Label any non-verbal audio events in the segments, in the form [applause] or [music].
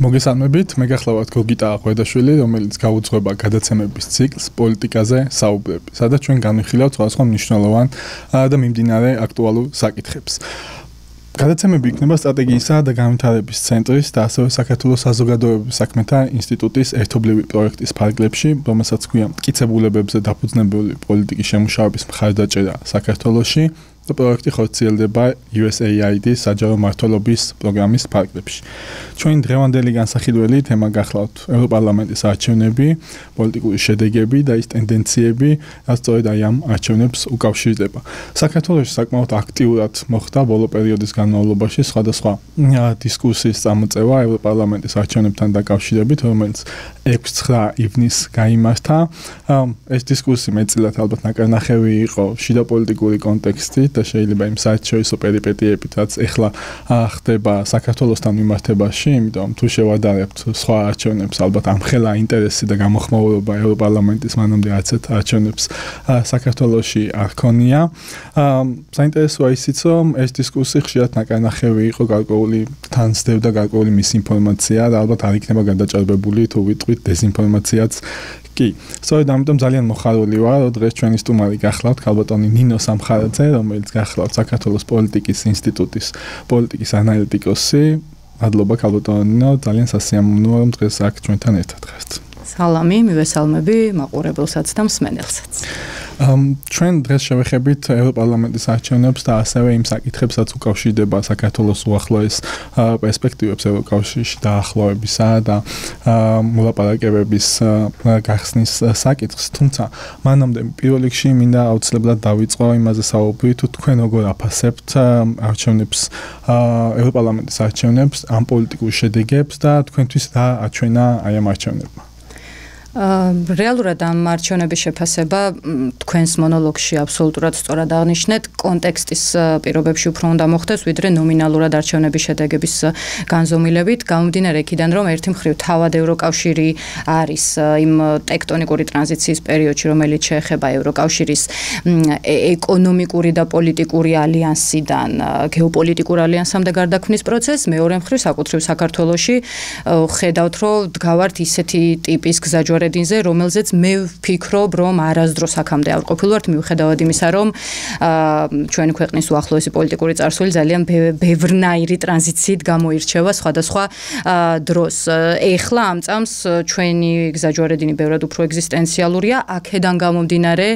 მოგესალმებით, მე გახლავართ გოგიტა ღვედაშვილი, რომელიც გაუძღვება გადაცემების ციკლს პოლიტიკაზე საუბრები, სადაც ჩვენ განვიხილავთ სხვადასხვა მნიშვნელოვან და მიმდინარე აქტუალურ საკითხებს. გადაცემები იქნება სტრატეგიისა და განვითარების ცენტრის და ასევე საქართველოს საზოგადოებრივი საქმეთა ინსტიტუტის ერთობლივი პროექტის ფარგლებში, რომელსაც ქვია მკიცებულებებზე დაფუძნებული პოლიტიკის შემუშავების მხარდაჭერა საქართველოში. პროექტი ხორციელდება USAID-ის საჯარო მართლობის პროგრამის ფარგლებში. ჩვენი დღევანდელი განსახილველი თემა გახლავთ ევროპარლამენტის არჩევნები, პოლიტიკური შედეგები და ის ტენდენციები, რაც სწორედ აი ამ არჩევნებს უკავშირდება. საქართველოში საკმაოდ აქტიურად მოხდა ბოლო პერიოდის განმავლობაში სხვადასხვა დისკუსიის წამოწევა ევროპარლამენტის არჩევნებთან დაკავშირებით, რომელიც 6-9 ივნისს გამართა. ეს დისკუსია მეტწილად ალბათ ნაკარნახევი იყო შიდა პოლიტიკური კონტექსტით და შეიძლება იმ საერთაშორისო პერიპეტიებით რაც ეხლა ხდება საქართველოსთან მიმართებაში, იმიტომ თუ შევადარებთ სხვა არჩევნებს, ალბათ ამხელა ინტერესი და გამოხმაურება ევროპარლამენტის მანამდე არცეთ არჩევნებს საქართველოსში არ ქონია. საინტერესოა ისიც, რომ ეს დისკუსია ხშირად ნაკარნახევი იყო გარკვეული თანსდევდა გარკვეული მისინფორმაცია და ალბათ არ იქნება გადაჭარბებული თუ ვიტყვით დეზინფორმაციაც კი, სწორედ ამიტომ ძალიან მოხარული ვარ, რომ დღეს ჩვენი სტუმარი გახლავთ ქალბატონი ნინო სამხარაძე, რომელიც გახლავთ საქართველოს პოლიტიკის ინსტიტუტის პოლიტიკის ანალიტიკოსი. მადლობა ქალბატონო, ძალიან სასიამოვნოა რომ დღეს აქ ჩვენთან ერთად ხართ. სალამი, მივესალმები მაყურებელსაც და მსმენელსაც. ამ ჩვენ დღეს შევეხებით ევროპარლამენტის არჩევნებს და ასევე იმ საკითხებსაც უკავშირდება საქართველოს უახლოეს პერსპექტივებს ევროკავშირში დაახლოებისა და მოლაპარაკებების გახსნის საკითხს. თუმცა მანამდე პირველ რიგში მინდა აუცილებლად დავიწყო იმაზე საუბრი თუ თქვენ როგორ აფასებთ არჩევნებს ევროპარლამენტის არჩევნებს ამ პოლიტიკურ შედეგებს და თქვენთვის რა აჩვენა აი ამ არჩევნებმა. რეალურად ამ მარჩევნების შეფასება თქვენს მონოლოგში აბსოლუტურად სწორად აღნიშნეთ. კონტექსტის პირობებში უფრო უნდა მოხდეს ვიდრე ნომინალურად არჩევნების შედეგების განზომილებით. გამომდინარე იქიდან რომ ერთი მხრივ თავად ევროკავშირი არის იმ ტექტონიკური ტრანზიციის პერიოდში რომელიც შეეხება ევროკავშირის ეკონომიკური და პოლიტიკური ალიანსიდან გეოპოლიტიკურ ალიანსამდე გარდაქმნის პროცესს. მეორე მხრივ საკუთრივ საქართველოსში ხედავთ რომ დგავართ ისეთი ტიპის გზაჯვარედი რედინზე, რომელზეც მე ვფიქრობ, რომ არასდროს აქამდე არ ყოფილვართ, მიუხედავად იმისა, რომ ჩვენი ქვეყნის უახლოესი პოლიტიკური წარსული ძალიან ბევრნაირი ტრანზიციით გამოირჩევა სხვადასხვა დროს. ეხლა ამ წამს ჩვენი გზაჯვარედინი ბევრად უფრო ეგზისტენციალურია, აქედან გამომდინარე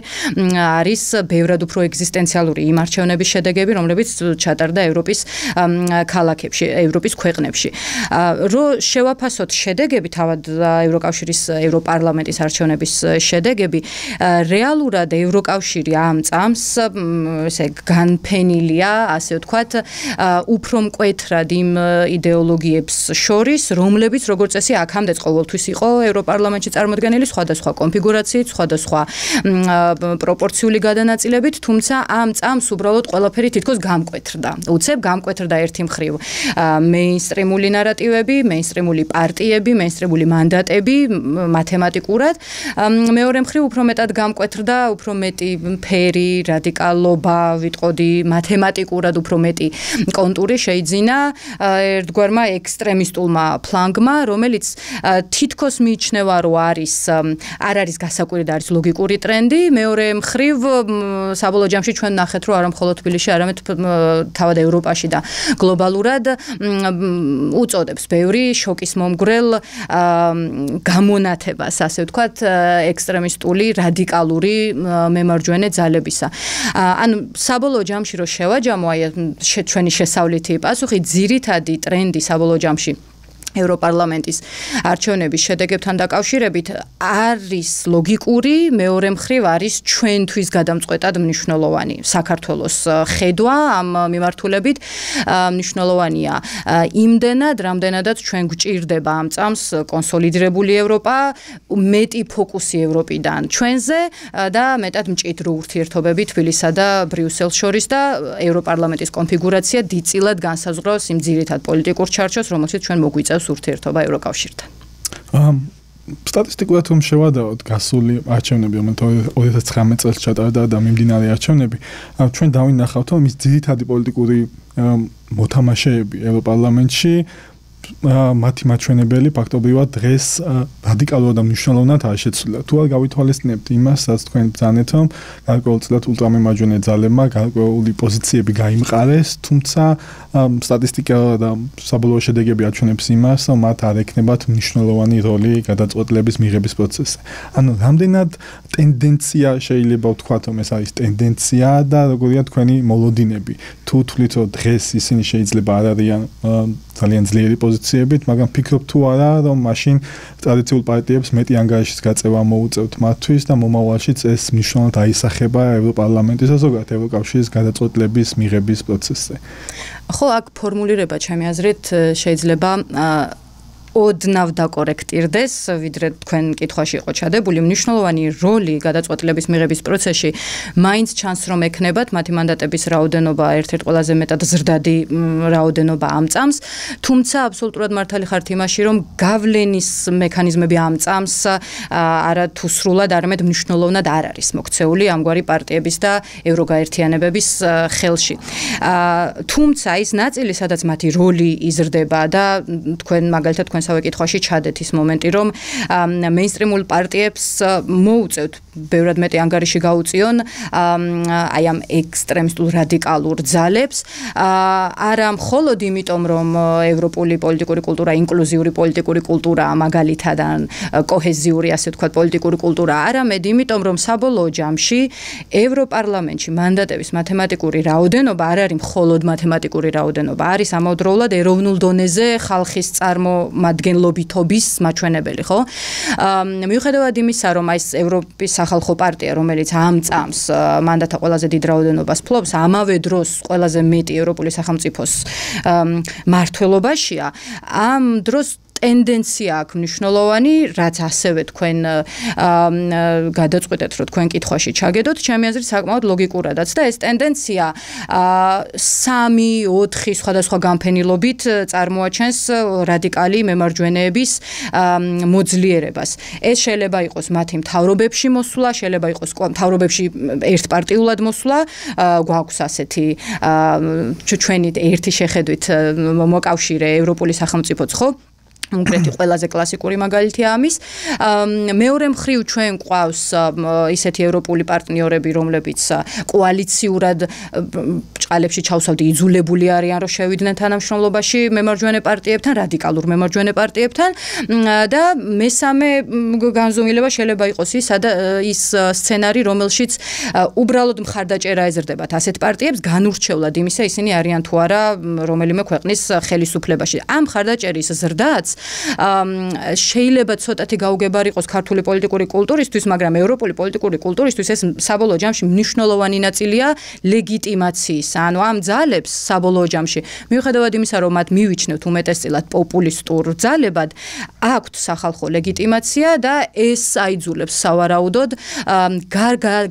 არის ბევრად უფრო ეგზისტენციალური იმ არჩევნების შედეგები, რომლებიც ჩატარდა ევროპის ქალაქებში, ევროპის ქვეყნებში. რო შევაფასოთ შედეგები თავად ევროკავშირის ევროპა პარლამენტის არჩევნების შედეგები რეალურად ევროკავშირი ამ წამს ესე განფენილია, ასე ვთქვათ, უფრო მკვეთრად იმ იდეოლოგიებს შორის, რომლებიც როგორც წესი აქამდე ყოველთვის იყო ევროპარლამენტში წარმოდგენილი სხვადასხვა კონფიგურაციით, სხვადასხვა პროპორციული გადანაწილებით, თუმცა ამ წამს უბრალოდ ყველაფერი თითქოს გამკვეთრდა. უცებ გამკვეთრდა ერთი მხრივ მეინსტრიმული ნარატივები, მეინსტრიმული პარტიები, მეინსტრიმული მანდატები, მათემატიკა სისტემატიკურად. მეორე მხრივ უფრო მეტად გამკვეთრდა, უფრო მეტი ფერი, რადიკალობა, ვიტყოდი, მათემატიკურად უფრო მეტი კონტური შეიძინა ერთგვარმა ექსტრემისტულმა ფლანგმა, რომელიც თითქოს მიიჩნევა, რომ არის არ არის გასაკვირი და არის ლოგიკური ტრენდი. მეორე მხრივ საბოლოო ჯამში ჩვენ ნახეთ, რომ არა მხოლოდ თბილისში, არამედ თავად ევროპაში და გლობალურად უწოდებს ბევრი შოკის მომგვრელ გამონათებას ხებას, ასე ვთქვათ, ექსტრემისტული, რადიკალური მემარჯვენე ძალებისა. ანუ საბოლოო ჯამში რო შევაჯამო აი ჩვენი შესავლითი პასუხი, ძირითადი ტრენდი საბოლოო ჯამში ევროპარლამენტის არჩევნების შედეგებთან დაკავშირებით არის ლოგიკური, მეორე მხრივ არის ჩვენთვის გადამწყვეტად მნიშვნელოვანი. საქართველოს ხედვა ამ მიმართულებით მნიშვნელოვანია. იმდენად, რამდენადაც ჩვენ გვჭირდება ამ წამს კონსოლიდირებული ევროპა, მეტი ფოკუსი ევროპიდან ჩვენზე და მეტად მჭიდრო ურთიერთობები თბილისსა და ბრიუსელს შორის და ევროპარლამენტის კონფიგურაცია დიწილად განსაზღვრავს იმ ძირითად პოლიტიკურ ჩარჩოს, რომელშიც ჩვენ მოგვიწევს გასავს ურთიერთობა ევროკავშირთან. ამ სტატისტიკურად რომ შევადაოთ გასული არჩევნები, რომელიც 2019 წელს ჩატარდა და მიმდინარე არჩევნები, ჩვენ დავინახავთ, რომ ის ძირითადი პოლიტიკური მოთამაშეები ევროპარლამენტში მათი მაჩვენებელი ფაქტობრივად დღეს რადიკალურად მნიშვნელოვნად აღშეცვლილა. თუ არ გავითვალისწინებთ იმას, რაც თქვენ ბრძანეთ, რომ გარკვეულწილად ულტრამემარჯვენე ძალებმა გარკვეული პოზიციები გაიმყარეს, თუმცა სტატისტიკა და საბოლოო შედეგები აჩვენებს იმას, რომ მათ არ ექნებათ მნიშვნელოვანი როლი გადაწყვეტილების მიღების პროცესზე. ანუ რამდენად ტენდენცია შეიძლება ვთქვათ, რომ ეს არის ტენდენცია და როგორია თქვენი მოლოდინები? თუ თვლით, რომ დღეს ისინი შეიძლება არ არიან ძალიან ძლიერი პოზიციებით, მაგრამ ფიქრობ თუ არა, რომ მაშინ ტრადიციულ პარტიებს მეტი ანგარიშის გაწევა მოუწევთ მათთვის და მომავალშიც ეს მნიშვნელოვნად აისახება ევროპარლამენტის და ზოგადად ევროკავშირის გადაწყვეტილების მიღების პროცესზე. ხო, აქ ფორმულირება ჩემი აზრით შეიძლება ოდნავ დაკორექტირდეს, ვიდრე თქვენ კითხვაში იყო ჩადებული, მნიშვნელოვანი როლი გადაწყვეტილების მიღების პროცესში მაინც ჩანს რომ ექნებათ მათი მანდატების რაოდენობა ერთ-ერთ ყველაზე მეტად ზრდადი რაოდენობა ამ წამს, თუმცა აბსოლუტურად მართალი ხართ იმაში, რომ გავლენის მექანიზმები ამ წამს არა თუ სრულად არამედ მნიშვნელოვნად არ არის მოქცეული ამგვარი პარტიების და ევროგაერთიანებების ხელში. თუმცა ის ნაწილი, სადაც მათი როლი იზრდება და თქვენ მაგალითად თქვენ სხვანაირ კითხვაში ჩადეთ ის მომენტი, რომ მეინსტრიმულ პარტიებს მოუწევთ ბევრად მეტი ანგარიში გაუწიონ აი ამ ექსტრემისტულ რადიკალურ ძალებს, არა მხოლოდ იმიტომ, რომ ევროპული პოლიტიკური კულტურა, ინკლუზიური პოლიტიკური კულტურა მაგალითადან კოჰეზიური, ასე ვთქვათ, პოლიტიკური კულტურა, არამედ იმიტომ, რომ საბოლოო ჯამში ევროპარლამენტში მანდატების მათემატიკური რაოდენობა არ არის მხოლოდ მათემატიკური რაოდენობა, არის ამავდროულად ეროვნულ დონეზე ხალხის წარმო მადგენლობითობის მაჩვენებელი, ხო? აა მიუხედავად იმისა, რომ აი ეს ევროპის სახალხო პარტია, რომელიც ამ წამს მანდატა ყველაზე დიდ რაოდენობას ფლობს, ამავე დროს ყველაზე მეტი ევროპული სახელმწიფოს მართლობაშია, ამ დროს ტენდენცია აქვს მნიშვნელოვანი, რაც ასევე თქვენ გადაწყვეტეთ, რომ თქვენ კითხვაში ჩაგედოთ, ჩემი აზრით საკმაოდ ლოგიკურადაც და ეს ტენდენცია 3-4 სხვადასხვა განფენილობით წარმოაჩენს რადიკალი მემარჯვენეების მოძლიერებას. ეს შეიძლება იყოს მათი მთავრობებში მოსვლა, შეიძლება იყოს მთავრობებში ერთპარტიულად მოსვლა, გვაქვს ასეთი ჩვენი ერთი შეხედვით მოკავშირე ევროპული სახელმწიფოც ხო? კონკრეტი [coughs] ყველაზე კლასიკური მაგალითია ამის. მეორე მხრივ ჩვენ ყავს ისეთი ევროპული პარტნიორები, რომლებიც კოალიციურად ჭალებში ჩავსავდი იძულებული არიან, რომ შევიდნენ თანამშრომლობაში მემარჯვენე პარტიებთან, რადიკალურ მემარჯვენე პარტიებთან და მესამე განზომილება შეიძლება იყოს ის ის სცენარი, რომელშიც უბრალოდ მხარდაჭერა ეზრდებათ ასეთ პარტიებს განურჩევლად იმისა, ისინი არიან თუ არა რომელიმე ქვეყნის ხელისუფლებაში. ამ მხარდაჭერის ზრდაც შეიძლება ცოტათი გაუგებარი იყოს ქართული პოლიტიკური კულტურისთვის, მაგრამ ევროპული პოლიტიკური კულტურისთვის ეს საბოლოო ჯამში მნიშვნელოვანი ნაწილია ლეგიტიმაციის. ანუ ამ ძალებს საბოლოო ჯამში, მიუხედავად იმისა, რომ მათ მივიჩნევთ უმეტესწილად პოპულისტურ ძალებად, აქვთ სახალხო ლეგიტიმაცია და ეს აიძულებს სავარაუდოდ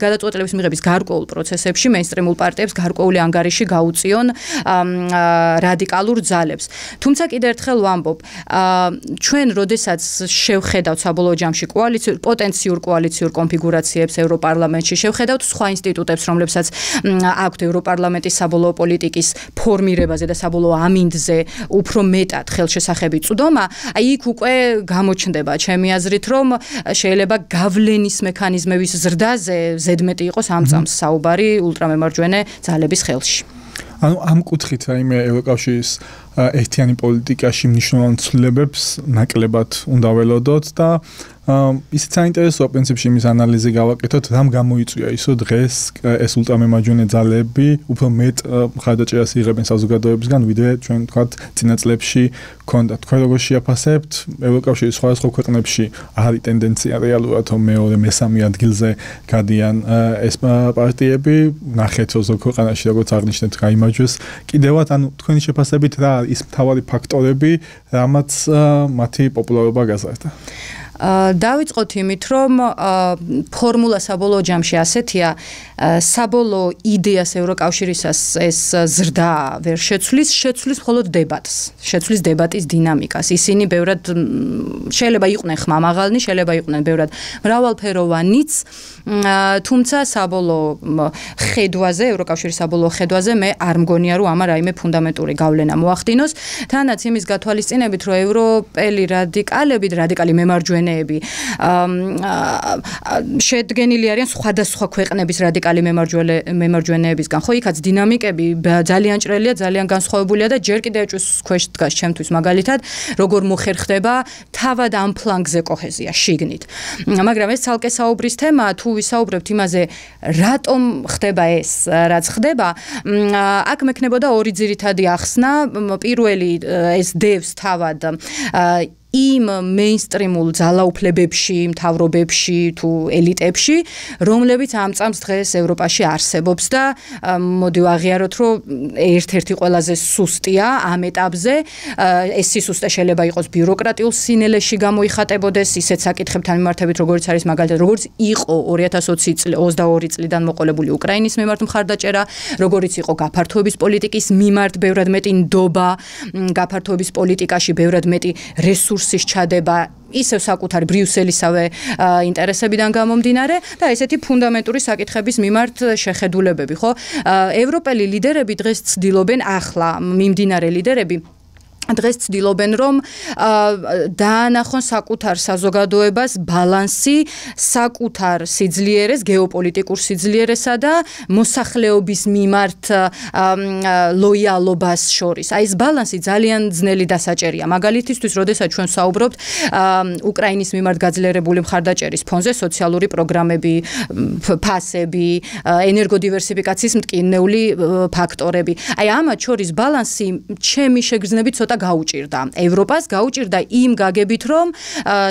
გადაწყვეტილების მიღების გარკვეულ პროცესებში მეინსტრიმულ პარტიებს გარკვეული ანგარიში გაუწიონ რადიკალურ ძალებს. თუმცა კიდევ ერთხელ ვამბობ, ჩვენ როდესაც შევხედავთ საბოლოო ჯამში კოალიციურ პოტენციურ კოალიციურ კონფიგურაციებს ევროპარლამენტში შევხედავთ სხვა ინსტიტუტებს რომლებსაც აქვთ ევროპარლამენტის საბოლოო პოლიტიკის ფორმირებაზე და საბოლოო ამინდზე უფრო მეტად ხელშესახები წვდომა აი იქ უკვე გამოჩნდება ჩემი აზრით რომ შეიძლება გავლენის მექანიზმების ზრდაზე ზედმეტი იყოს ამ წამს საუბარი ultramemარჯვენე ძალების ხელში ანუ ამ კუთხით რაიმე ევროკავშირის ერთიანი პოლიტიკაში მნიშვნელოვან ცვლილებებს ნაკლებად უნდა ველოდოთ და ისიც საინტერესოა პრინციპში იმის ანალიზი გავაკეთოთ, რამ გამოიწვია ისო დღეს ეს ულტრამემარჯვენე ძალები უფრო მეტ მხარდაჭერას იღებენ საზოგადოებისგან, ვიდრე ჩვენ თქვათ წინა წლებში ქონდა. თქვენ როგორ შეაფასებთ ევროკავშირის სხვადასხვა ქვეყნებში არის ტენდენცია რეალურად რომ მეორე მესამე ადგილზე გადიან ეს პარტიები, ნახეთ ზოგ ქვეყანაში როგორც აღნიშნეთ, გაიმარჯვეს. კიდევაც ანუ თქვენი შეფასებით რა ის მთავარი ფაქტორები, რამაც მათი პოპულარობა გაზარდა? დავიწყოთ იმით, რომ ფორმულა საბოლოო ჯამში ასეთია, საბოლოო იდეას ევროკავშირისას ეს ზრდა ვერ შეცვლის, შეცვლის მხოლოდ დებატს, შეცვლის დებატის დინამიკას. ისინი ბევრად შეიძლება იყვნენ ხმამაღალნი, შეიძლება იყვნენ ბევრად მრავალფეროვანიც, თუმცა საბოლოო ხედვაზე, ევროკავშირის საბოლოო ხედვაზე მე არ მგონია, რომ ამა რაიმე ფუნდამენტური გავლენა მოახდინოს, თანაც იმის გათვალისწინებით, რომ ევროპელი რადიკალები, რადიკალი მემარჯვენეები შედგენილი არიან სხვადასხვა ქვეყნების რადიკალი მემარჯვენე მემარჯვენეებისგან. ხო, იქაც დინამიკები ძალიან ჭრელია, ძალიან განსხვავებულია და ჯერ კიდევ ეჭვს ქვეშ დგას ჩემთვის მაგალითად, როგორ მოხერხდება თავად ამ ფლანგზე კოჰეზია შიგნით. მაგრამ ეს ცალკე საუბრის თემა თუ ვისაუბრებთ იმაზე, რატომ ხდება ეს, რაც ხდება, აქ მექნებოდა ორი ძირითადი ახსნა. პირველი ეს დევს თავად იმ მეინსტრიმულ ძალაუფლებებში, მთავრობებში თუ ელიტებში, რომლებიც ამ წამს დღეს ევროპაში არსებობს და მოდი ვაღიაროთ, რომ ერთ-ერთი ყველაზე სუსტია ამ ეტაპზე, ეს სუსტე შეიძლება იყოს ბიუროკრატიულ სინელეში გამოიხატებოდეს, ისეთ საკითხებთან მიმართებით, როგორც არის მაგალითად, როგორც იყო 2020 წლის 22 წლიდან მოყოლებული უკრაინის მიმართ მხარდაჭერა, როგორც იყო გაფართოების პოლიტიკის მიმართ ბევრად მეტი ნდობა, გაფართოების პოლიტიკაში ბევრად მეტი რესურსი კურსის ჩადება ისევ საკუთარი ბრიუსელისავე ინტერესებიდან გამომდინარე და ესეთი ფუნდამენტური საკითხების მიმართ შეხედულებები, ხო? ევროპელი ლიდერები დღეს ცდილობენ ახლა მიმდინარე ლიდერები დღეს ცდილობენ რომ დაანახონ საკუთარ საზოგადოებას ბალანსი საკუთარ სიძლიერეს გეოპოლიტიკურ სიძლიერესა და მოსახლეობის მიმართ ლოიალობას შორის. აი ეს ბალანსი ძალიან ძნელი დასაჭერია. მაგალითისთვის, როდესაც ჩვენ საუბრობთ უკრაინის მიმართ გაძლიერებული მხარდაჭერის ფონზე სოციალური პროგრამები, ფასები, ენერგოდივერსიფიკაციის მტკივნეული ფაქტორები. აი ამათ შორის ბალანსი ჩემი შეგრძნებით ცოტა ცოტა გაუჭირდა. ევროპას გაუჭირდა იმ გაგებით რომ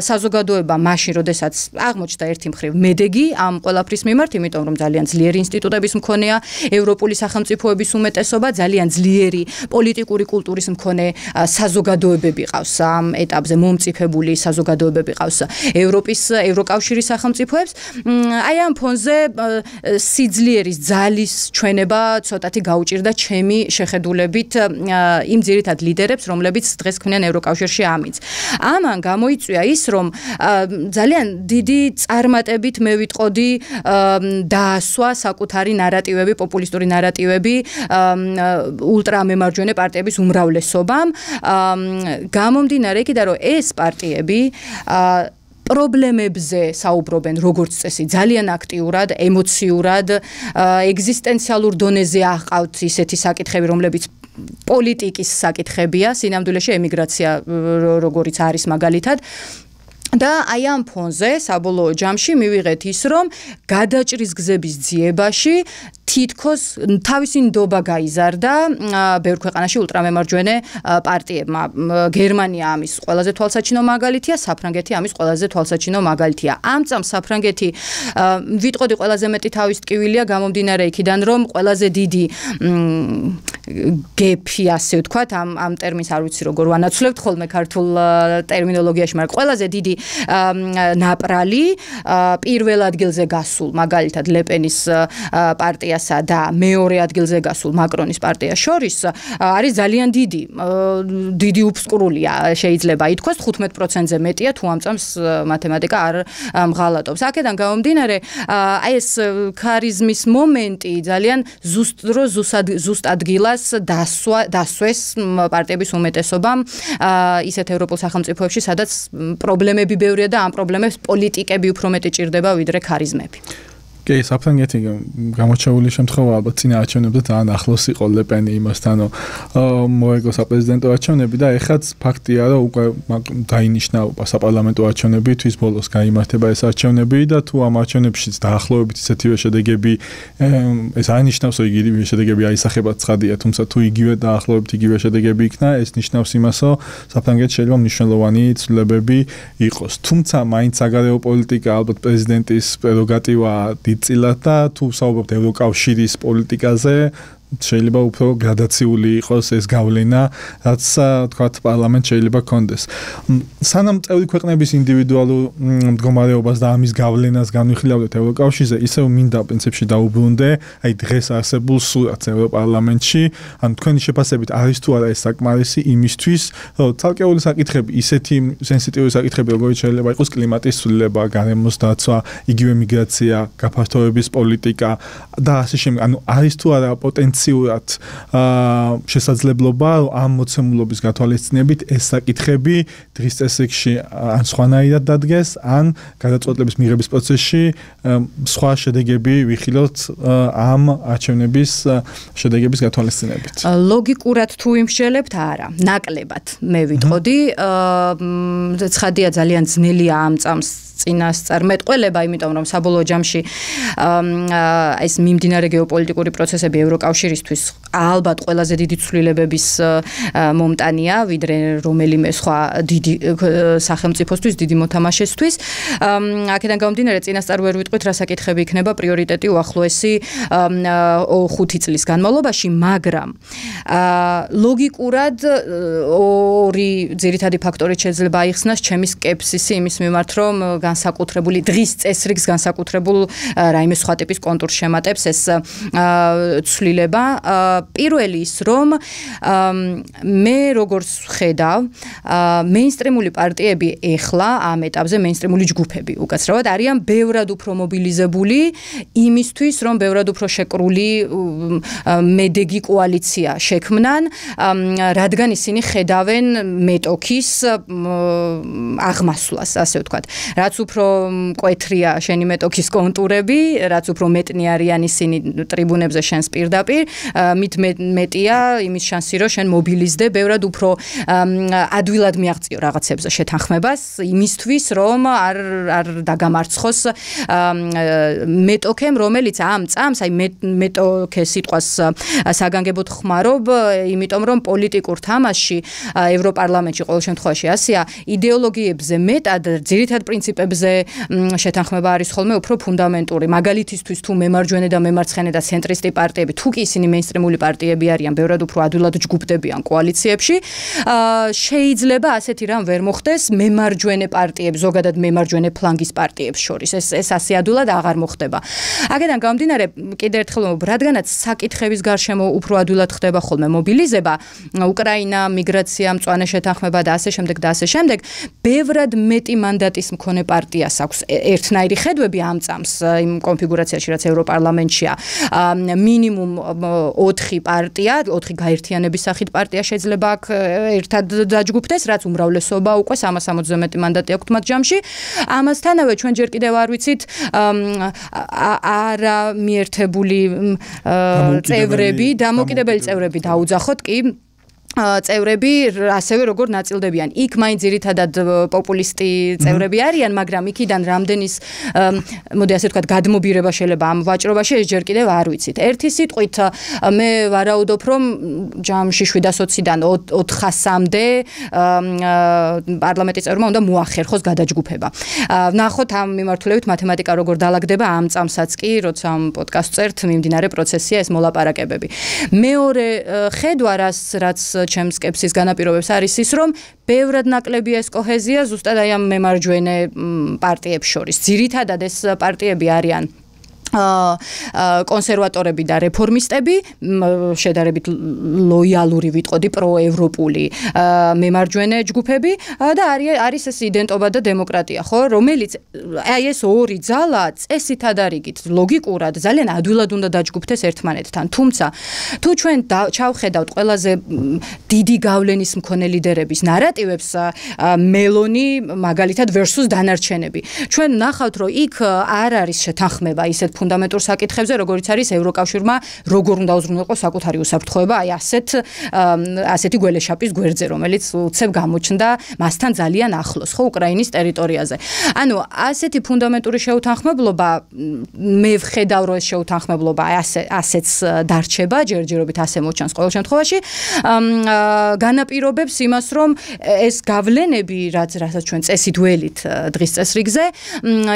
საზოგადოება მაშინ როდესაც აღმოჩნდა ერთი მხრივ მედეგი ამ ყველაფრის მიმართ იმიტომ რომ ძალიან ძლიერი ინსტიტუტების მქონეა ევროპული სახელმწიფოების უმეტესობა ძალიან ძლიერი პოლიტიკური კულტურის მქონე საზოგადოებები ყავს. ამ ეტაპზე მომწიფებული საზოგადოებები ყავს ევროპის ევროკავშირის სახელმწიფოებს. აი ამ ფონზე სიძლიერის ძალის ჩვენება ცოტათი გაუჭირდა ჩემი შეხედულებით იმ ძირითად ლიდერებს რომლებიც დღეს ქმნიან ევროკავშირში ამიც. ამან გამოიწვია ის, რომ ძალიან დიდი წარმატებით მე ვიტყოდი დაასვა საკუთარი ნარატივები, პოპულისტური ნარატივები ულტრამემარჯვენე პარტიების უმრავლესობამ. გამომდინარე იქიდან, რომ ეს პარტიები პრობლემებზე საუბრობენ როგორც წესი ძალიან აქტიურად, ემოციურად, ეგზისტენციალურ დონეზე აყავთ ისეთი საკითხები, რომლებიც პოლიტიკის საკითხებია, სინამდვილეში ემიგრაცია როგორიც არის მაგალითად. და აი ამ ფონზე საბოლოო ჯამში მივიღეთ ის რომ გადაჭრის გზების ძიებაში თითქოს თავისი ნდობა გაიზარდა ბევრ ქვეყანაში ულტრამემარჯვენე პარტიებმა. გერმანია ამის ყველაზე თვალსაჩინო მაგალითია, საფრანგეთი ამის ყველაზე თვალსაჩინო მაგალითია. ამ წამს საფრანგეთი ვიტყოდი ყველაზე მეტი თავის ტკივილია გამომდინარე იქიდან, რომ ყველაზე დიდი გეფი ასე ვთქვათ, ამ ამ ტერმინს არ ვიცი როგორ ვანაცვლებთ ხოლმე ქართულ ტერმინოლოგიაში, მაგრამ ყველაზე დიდი ნაპრალი პირველ ადგილზე გასულ მაგალითად ლეპენის პარტია პარტიასა და მეორე ადგილზე გასულ მაკრონის პარტიას შორის არის ძალიან დიდი დიდი უფსკრულია შეიძლება ითქვას 15%-ზე მეტია თუ ამ წამს მათემატიკა არ მღალატობს. აქედან გამომდინარე აი ეს ქარიზმის მომენტი ძალიან ზუსტ დრო ზუსტ ადგილას დასვა დასვეს პარტიების უმეტესობამ ისეთ ევროპულ სახელმწიფოებში სადაც პრობლემები ბევრია და ამ პრობლემებს პოლიტიკები უფრო მეტი ჭირდება ვიდრე ქარიზმები კი, საფრანგეთი გამოჩეული შემთხვევა ალბათ წინა არჩევნებზე ძალიან ახლოს იყო ლეპენი იმასთანო მოეგო საპრეზიდენტო არჩევნები და ეხაც ფაქტია რომ უკვე დაინიშნა საპარლამენტო არჩევნები თვის ბოლოს გამართება ეს არჩევნები და თუ ამ არჩევნებშიც დაახლოებით ისეთივე შედეგები ეს არნიშნავს რომ იგივე შედეგები აისახება ცხადია თუმცა თუ იგივე დაახლოებით იგივე შედეგები იქნა ეს ნიშნავს იმას რომ საფრანგეთში შეიძლება მნიშვნელოვანი ცვლილებები იყოს. თუმცა მაინც საგარეო პოლიტიკა ალბათ პრეზიდენტის პრეროგატივაა დიდწილად და თუ საუბრობთ ევროკავშირის პოლიტიკაზე შეიძლება უფრო გრადაციული იყოს ეს გავლენა, რაც თქვათ პარლამენტ შეიძლება კონდეს. სანამ წევრი ქვეყნების ინდივიდუალურ მდგომარეობას და ამის გავლენას განვიხილავდეთ ევროკავშირზე, ისევ მინდა პრინციპში დაუბრუნდე, აი დღეს არსებულ სურათს ევროპარლამენტში, ან თქვენი შეფასებით არის თუ არა ეს საკმარისი იმისთვის, რომ თალკეული საკითხები, ისეთი სენსიტივური საკითხები, როგორიც შეიძლება იყოს კლიმატის ცვლილება, გარემოს დაცვა, იგივე მიგრაცია, გაფართოების პოლიტიკა და ასე შემდეგ, ანუ არის თუ არა პოტენციურად აა შესაძლებლობა ამ მოცემულობის გათვალისწინებით ეს საკითხები დღის წესრიგში ან სხვანაირად დადგეს, ან გადაწყვეტილების მიღების პროცესში სხვა შედეგები ვიხილოთ ამ არჩევნების შედეგების გათვალისწინებით. ლოგიკურად თუ იმშელებთ, არა, ნაკლებად მე ვიტყოდი. ცხადია ძალიან ძნელია ამ წამს წინასწარ მეტყველება, იმიტომ რომ საბოლოო ჯამში ეს მიმდინარე გეოპოლიტიკური პროცესები ვაჭრისთვის ალბათ ყველაზე დიდი ცვლილებების მომტანია, ვიდრე რომელიმე სხვა დიდი სახელმწიფოსთვის, დიდი მოთამაშესთვის. აქედან გამომდინარე, წინასწარ ვერ ვიტყვით, რა საკითხები იქნება პრიორიტეტი უახლოესი 5 წლის განმავლობაში, მაგრამ ლოგიკურად ორი ძირითადი ფაქტორი შეიძლება აიხსნას ჩემი скеფსისი იმის მიმართ, რომ განსაკუთრებული დღის წესრიგს განსაკუთრებულ რაიმე სხვა ტიპის კონტურს შემატებს ეს ცვლილება, პირველი ის რომ მე როგორც ხედავ, მეინსტრიმული პარტიები ეხლა ამ ეტაპზე მეინსტრიმული ჯგუფები უკაცრავად არიან ბევრად უფრო მობილიზებული იმისთვის, რომ ბევრად უფრო შეკრული მედეგი კოალიცია შექმნან, რადგან ისინი ხედავენ მეტოქის აღმასვლას, ასე ვთქვათ. რაც უფრო მკვეთრია შენი მეტოქის კონტურები, რაც უფრო მეტნი არიან ისინი ტრიბუნებზე შენს პირდაპირ, მით მეტია იმის შანსი, რომ შენ მობილიზდე ბევრად უფრო ადვილად მიაღწიო რაღაცებზე შეთანხმებას, იმისთვის, რომ არ არ დაგამარცხოს მეტოქემ, რომელიც ამ წამს, აი მეტოქე სიტყვას საგანგებოდ ხმარობ, იმიტომ რომ პოლიტიკურ თამაშში ევროპარლამენტში ყოველ შემთხვევაში ასია იდეოლოგიებზე მეტად ძირითად პრინციპებზე შეთანხმება არის ხოლმე უფრო ფუნდამენტური. მაგალითისთვის თუ მემარჯვენე და მემარცხენე და ცენტრისტი პარტიები, თუ კი ისინი მეინსტრიმული პარტიები არიან, ბევრად უფრო ადვილად ჯგუფდებიან კოალიციებში, შეიძლება ასეთი რამ ვერ მოხდეს მემარჯვენე პარტიებს, ზოგადად მემარჯვენე ფლანგის პარტიებს შორის. ეს ეს ასე ადვილად აღარ მოხდება. აქედან გამომდინარე, კიდევ ერთხელ რადგანაც საკითხების გარშემო უფრო ადვილად ხდება ხოლმე მობილიზება, უკრაინა, მიგრაცია, მწვანე შეთანხმება და ასე შემდეგ და ასე შემდეგ, ბევრად მეტი მანდატის მქონე პარტიას აქვს ერთნაირი ხედვები ამ წამს იმ კონფიგურაციაში რაც ევროპარლამენტშია მინიმუმ 4 პარტია 4 გაერთიანების სახით პარტია შეიძლება აქ ერთად დაჯგუფდეს რაც უმრავლესობა უკვე 360-ზე მეტი მანდატი აქვს მათ ჯამში. ამასთანავე ჩვენ ჯერ კიდევ არ ვიცით არა მიერთებული წევრები დამოკიდებელი წევრები დაუძახოთ კი წევრები ასევე როგორ ნაწილდებიან. იქ მაინც ძირითადად პოპულისტი წევრები არიან, მაგრამ იქიდან რამდენის მოდი ასე ვთქვათ, გადმობირება შეიძლება ამ ვაჭრობაში ეს ჯერ კიდევ არ ვიცით. ერთი სიტყვით მე ვარაუდობ, რომ ჯამში 720-დან 400-მდე პარლამენტის წევრმა უნდა მოახერხოს გადაჯგუფება. ნახოთ ამ მიმართულებით მათემატიკა როგორ დაალაგდება ამ წამსაც კი, როცა ამ პოდკასტს წერთ, მიმდინარე პროცესია ეს მოლაპარაკებები. მეორე ხედვა რაც რაც ჩემს სკეპსის განაპირობებს არის ის, რომ ბევრად ნაკლებია ეს კოჰეზია ზუსტად აი ამ მემარჯვენე პარტიებს შორის. ძირითადად ეს პარტიები არიან კონსერვატორები და რეფორმისტები შედარებით ლოიალური ვიტყოდი პროევროპული მემარჯვენე ჯგუფები და არის არის ეს იდენტობა და დემოკრატია ხო? რომელიც აი ეს ორი ძალა წესით ადარიგით ლოგიკურად ძალიან ადვილად უნდა დაჯგუფდეს ერთმანეთთან. თუმცა თუ ჩვენ ჩავხედავთ ყველაზე დიდი გავლენის მქონე ლიდერების ნარატივებს მელონი მაგალითად versus დანარჩენები. ჩვენ ნახავთ რომ იქ არ არის შეთანხმება ისეთ ფუნდამენტურ საკითხებზე, როგორიც არის ევროკავშირმა, როგორ უნდა უზრუნველყოს საკუთარი უსაფრთხოება, აი ასეთ ასეთი გველეშაპის გვერდზე, რომელიც უცებ გამოჩნდა მასთან ძალიან ახლოს, ხო, უკრაინის ტერიტორიაზე. ანუ ასეთი ფუნდამენტური შეუთანხმებლობა მე ვხედავ, რომ ეს შეუთანხმებლობა აი ასე ასეც დარჩება, ჯერჯერობით ასე მოჩანს ყოველ შემთხვევაში. განაპირობებს იმას, რომ ეს გავლენები, რაც რასაც ჩვენ წესით ველით დღის წესრიგზე,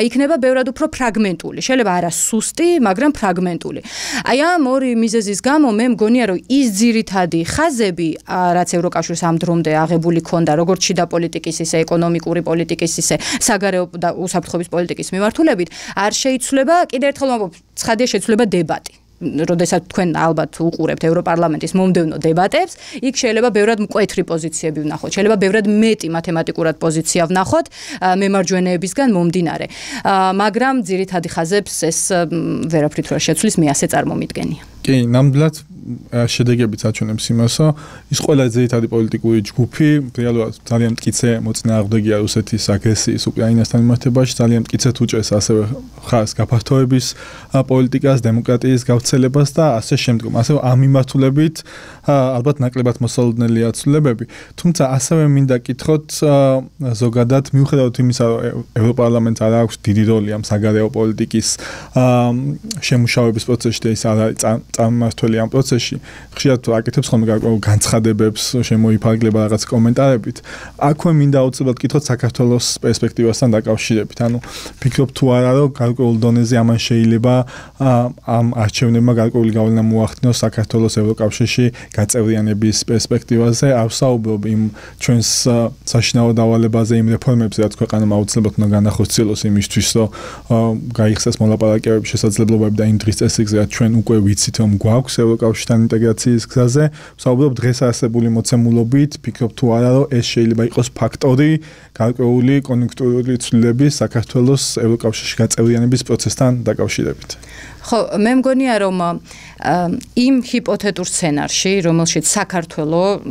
იქნება ბევრად უფრო ფრაგმენტული. შეიძლება არა სულ სუსტი, მაგრამ ფრაგმენტული. აი ამ ორი მიზეზის გამო მე მგონია რომ ის ძირითადი ხაზები, რაც ევროკავშირს ამ დრომდე აღებული ქონდა, როგორც შიდა პოლიტიკის ისე ეკონომიკური პოლიტიკის ისე საგარეო და უსაფრთხოების პოლიტიკის მიმართულებით, არ შეიცვლება კიდევ ერთხელ ვამბობ, ცხადია შეიცვლება დებატი. როდესაც თქვენ ალბათ უყურებთ ევროპარლამენტის მომდევნო დებატებს, იქ შეიძლება ბევრად მკვეთრი პოზიციები ვნახოთ, შეიძლება ბევრად მეტი მათემატიკურად პოზიცია ვნახოთ მემარჯვენეებისგან მომდინარე. მაგრამ ძირითადი ხაზებს ეს ვერაფრით რა შეცვლის მე ასე წარმომიდგენია. კი, ნამდვილად შედეგებიც აჩვენებს იმას, რომ ის ყველა ძირითადი პოლიტიკური ჯგუფი რეალურად ძალიან მტკიცე მოწინააღმდეგეა რუსეთის აგრესიის უკრაინასთან მიმართებაში, ძალიან მტკიცედ უჭერს ასევე ხარს გაფართოების პოლიტიკას, დემოკრატიის გავრცელებას და ასე შემდგომ. ასე ამ მიმართულებით ალბათ ნაკლებად მოსალოდნელია ცვლილებები, თუმცა ასევე მინდა კითხოთ ზოგადად მიუხედავად იმისა, რომ ევროპარლამენტს არ აქვს დიდი როლი ამ საგარეო პოლიტიკის შემუშავების პროცესში და ის არ არის წარმმართველი ამ პროცესში პროცესში ხშირად აკეთებს ხოლმე განცხადებებს, შემოიფარგლება რაღაც კომენტარებით. აქვე მინდა უცებად კითხოთ საქართველოს პერსპექტივასთან დაკავშირებით. ანუ ფიქრობ თუ არა რომ გარკვეულ დონეზე ამან შეიძლება ამ არჩევნებმა გარკვეული გავლენა მოახდინოს საქართველოს ევროკავშირში გაწევრიანების პერსპექტივაზე. ავსაუბრობ იმ ჩვენს საშინაო დავალებაზე იმ რეფორმებზე, რაც ქვეყანამ აუცილებლად უნდა განახორციელოს იმისთვის, რომ გაიხსეს მოლაპარაკებების შესაძლებლობები და იმ დღის წესრიგზე, რაც ჩვენ უკვე ვიცით, რომ გვაქვს ევროკავშირში ბავშვთან ინტეგრაციის გზაზე, ვსაუბრობ დღეს არსებული მოცემულობით, ფიქრობ თუ არა რომ ეს შეიძლება იყოს ფაქტორი გარკვეული კონjunktურული ცვლილების საქართველოს ევროკავშირში გაწევრიანების პროცესთან დაკავშირებით. ხო, მე მგონია რომ იმ ჰიპოთეტურ სცენარში, რომელშიც საქართველოს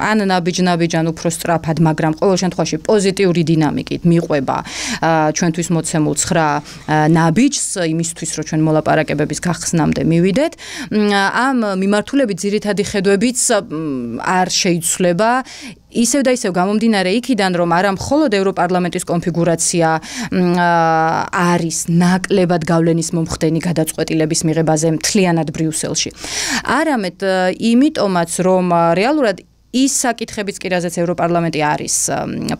ან ნაბიჯ-ნაბიჯან უფრო სწრაფად, მაგრამ ყოველ შემთხვევაში პოზიტიური დინამიკით მიყვება ჩვენთვის მოცემულ 9 ნაბიჯს იმისთვის, რომ ჩვენ მოლაპარაკებების გახსნამდე მივიდეთ. ამ მიმართულებით ძირითადი ხედვებიც არ შეიცვლება ისევ და ისევ გამომდინარე იქიდან, რომ არა მხოლოდ ევროპარლამენტის კონფიგურაცია არის ნაკლებად გავლენის მომხდენი გადაწყვეტილების მიღებაზე მთლიანად ბრიუსელში. არამედ იმიტომაც, რომ რეალურად ის საკითხებიც კი რაზეც ევროპარლამენტი არის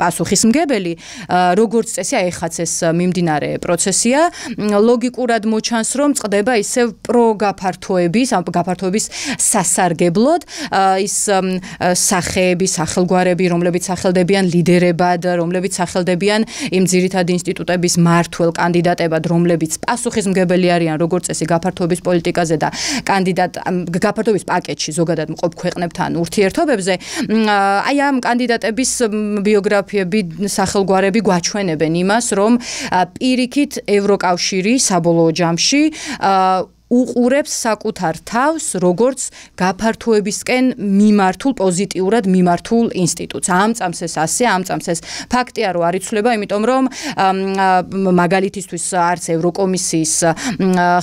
პასუხისმგებელი, როგორც წესი აიხაც ეს მიმდინარე პროცესია, ლოგიკურად მოჩანს, რომ წდება ისევ პროგაფართოების, ამ გაფართოების სასარგებლოდ ის სახეები, სახელგვარები, რომლებიც სახელდებიან ლიდერებად, რომლებიც სახელდებიან იმ ძირითადი ინსტიტუტების მართველ კანდიდატებად, რომლებიც პასუხისმგებელი არიან როგორც წესი გაფართოების პოლიტიკაზე და კანდიდატ გაფართოების პაკეტში ზოგადად მყოფ ქვეყნებთან ურთიერთობებზე აი ამ კანდიდატების ბიოგრაფიები, სახელგვარები გვაჩვენებენ იმას, რომ პირიქით ევროკავშირი საბოლოო ჯამში უყურებს საკუთარ თავს როგორც გაფართოებისკენ მიმართულ პოზიტიურად მიმართულ ინსტიტუტს. ამ წამს ეს ასე, ამ წამს ეს ფაქტია რომ არ იცვლება, იმიტომ რომ მაგალითისთვის არც ევროკომისიის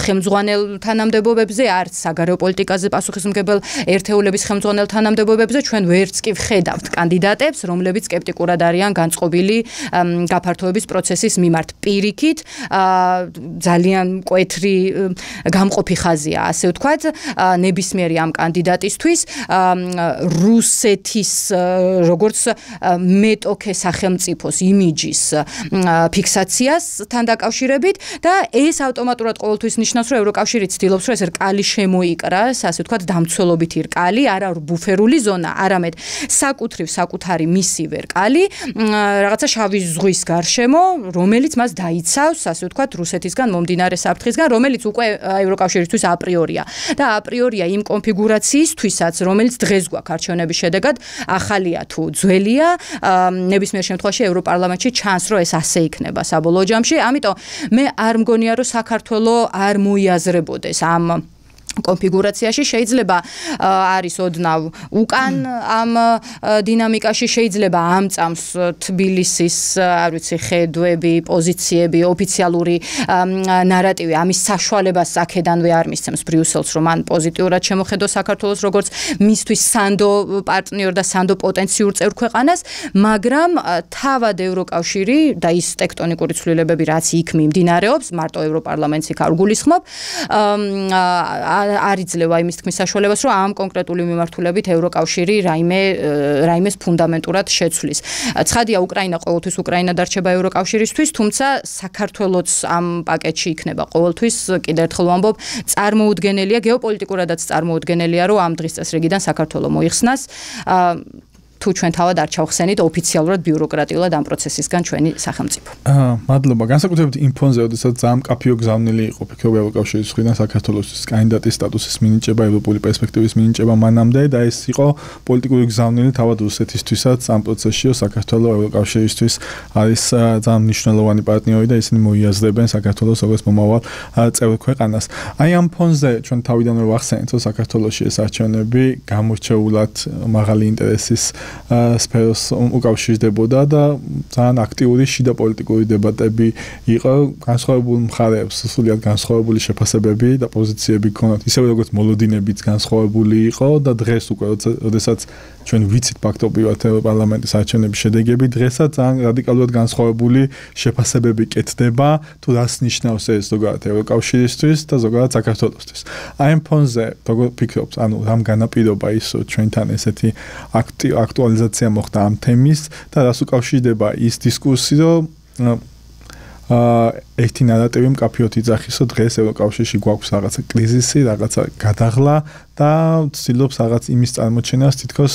ხელმძღვანელ თანამდებობებზე, არც საგარეო პოლიტიკაზე პასუხისმგებელ ერთეულების ხელმძღვანელ თანამდებობებზე ჩვენ ვერც კი ვხედავთ კანდიდატებს, რომლებიც скеპტიკურად არიან განწყობილი გაფართოების პროცესის მიმართ. პირიქით, ძალიან მკვეთრი გამყო ყოფი ხაზია, ასე ვთქვათ, ნებისმიერი ამ კანდიდატისთვის რუსეთის როგორც მეტოქე სახელმწიფოს იმიჯის ფიქსაციასთან დაკავშირებით და ეს ავტომატურად ყოველთვის ნიშნავს, რომ ევროკავშირი ცდილობს, რომ ეს რკალი შემოიკრას, ასე ვთქვათ, დამცველობითი რკალი, არა ბუფერული ზონა, არამედ საკუთრივ საკუთარი მისივე რკალი, რაღაცა შავი ზღვის გარშემო, რომელიც მას დაიცავს, ასე ვთქვათ, რუსეთისგან მომდინარე საფრთხისგან, რომელიც უკვე ევროკავშირი კავშირისთვის აპრიორია და აპრიორია იმ კონფიგურაციისთვისაც, რომელიც დღეს გვაქვს არჩევნების შედეგად, ახალია თუ ძველია, ნებისმიერ შემთხვევაში ევროპარლამენტში ჩანს, რომ ეს ასე იქნება საბოლოო ჯამში. ამიტომ მე არ მგონია, რომ საქართველოს არ მოიაზრებოდეს ამ კონფიგურაციაში შეიძლება არის ოდნავ უკან ამ დინამიკაში შეიძლება ამ წამს თბილისის არ ვიცი ხედვები, პოზიციები, ოფიციალური ნარატივი ამის საშუალებას აქედანვე არ მისცემს ბრიუსელს რომ ან პოზიტიურად შემოხედო საქართველოს როგორც მისთვის სანდო პარტნიორ და სანდო პოტენციურ წევრ ქვეყანას, მაგრამ თავად ევროკავშირი და ის ტექტონიკური ცვლილებები რაც იქ მიმდინარეობს, მარტო ევროპარლამენტს იქ არ გულისხმობ, არ იძლევა იმის თქმის საშუალებას, რომ ამ კონკრეტული მიმართულებით ევროკავშირი რაიმე რაიმეს ფუნდამენტურად შეცვლის. ცხადია, უკრაინა ყოველთვის უკრაინა დარჩება ევროკავშირისთვის, თუმცა საქართველოს ამ პაკეტში იქნება ყოველთვის კიდევ ერთხელ ვამბობ, წარმოუდგენელია გეოპოლიტიკურადაც წარმოუდგენელია, რომ ამ დღის წესრიგიდან საქართველოს მოიხსნას. თუ ჩვენ თავად არ ჩავხსენით ოფიციალურად ბიუროკრატიულად ამ პროცესისგან ჩვენი სახელმწიფო. აა, მადლობა. განსაკუთრებით იმ ფონზე, როდესაც ამ კაფიო გზავნილი იყო ფიქრობ ევროკავშირის მხრიდან საქართველოს კანდიდატის სტატუსის მინიჭება, ევროპული პერსპექტივის მინიჭება მანამდე და ეს იყო პოლიტიკური გზავნილი თავად რუსეთისთვისაც ამ პროცესშიო საქართველოს ევროკავშირისთვის არის ძალიან მნიშვნელოვანი პარტნიორი და ისინი მოიაზრებენ საქართველოს როგორც მომავალ წევრ ქვეყანას. აი ამ ფონზე ჩვენ თავიდანვე ვახსენეთ, რომ საქართველოსში ეს არჩევნები გამორჩეულად მაღალი ინტერესის სფეროს უკავშირდებოდა და ძალიან აქტიური შიდა პოლიტიკური დებატები იყო. განსხვავებულ მხარეებს სულიად განსხვავებული შეფასებები და პოზიციები ქონათ. ისევე როგორც მოლოდინებიც განსხვავებული იყო და დღეს უკვე როდესაც ჩვენ ვიცით ფაქტობრივად პარლამენტის არჩევნების შედეგები დღესაც ძალიან რადიკალურად განსხვავებული შეფასებები კეთდება თუ რას ნიშნავს ეს ზოგადად ევროკავშირისთვის და ზოგადად საქართველოსთვის. აი ამ ფონზე როგორ ფიქრობთ? ანუ რამ განაპირობა ის ჩვენთან ესეთი აქტივ აქტუალიზაცია მოხდა ამ თემის და რას უკავშირდება ის დისკუსი, რომ აა ერთი ნარატივი მკაფიოთ იძახის, რომ დღეს ევროკავშირში გვაქვს რაღაცა კრიზისი, რაღაცა გადაღლა და ცდილობს რაღაც იმის წარმოჩენას, თითქოს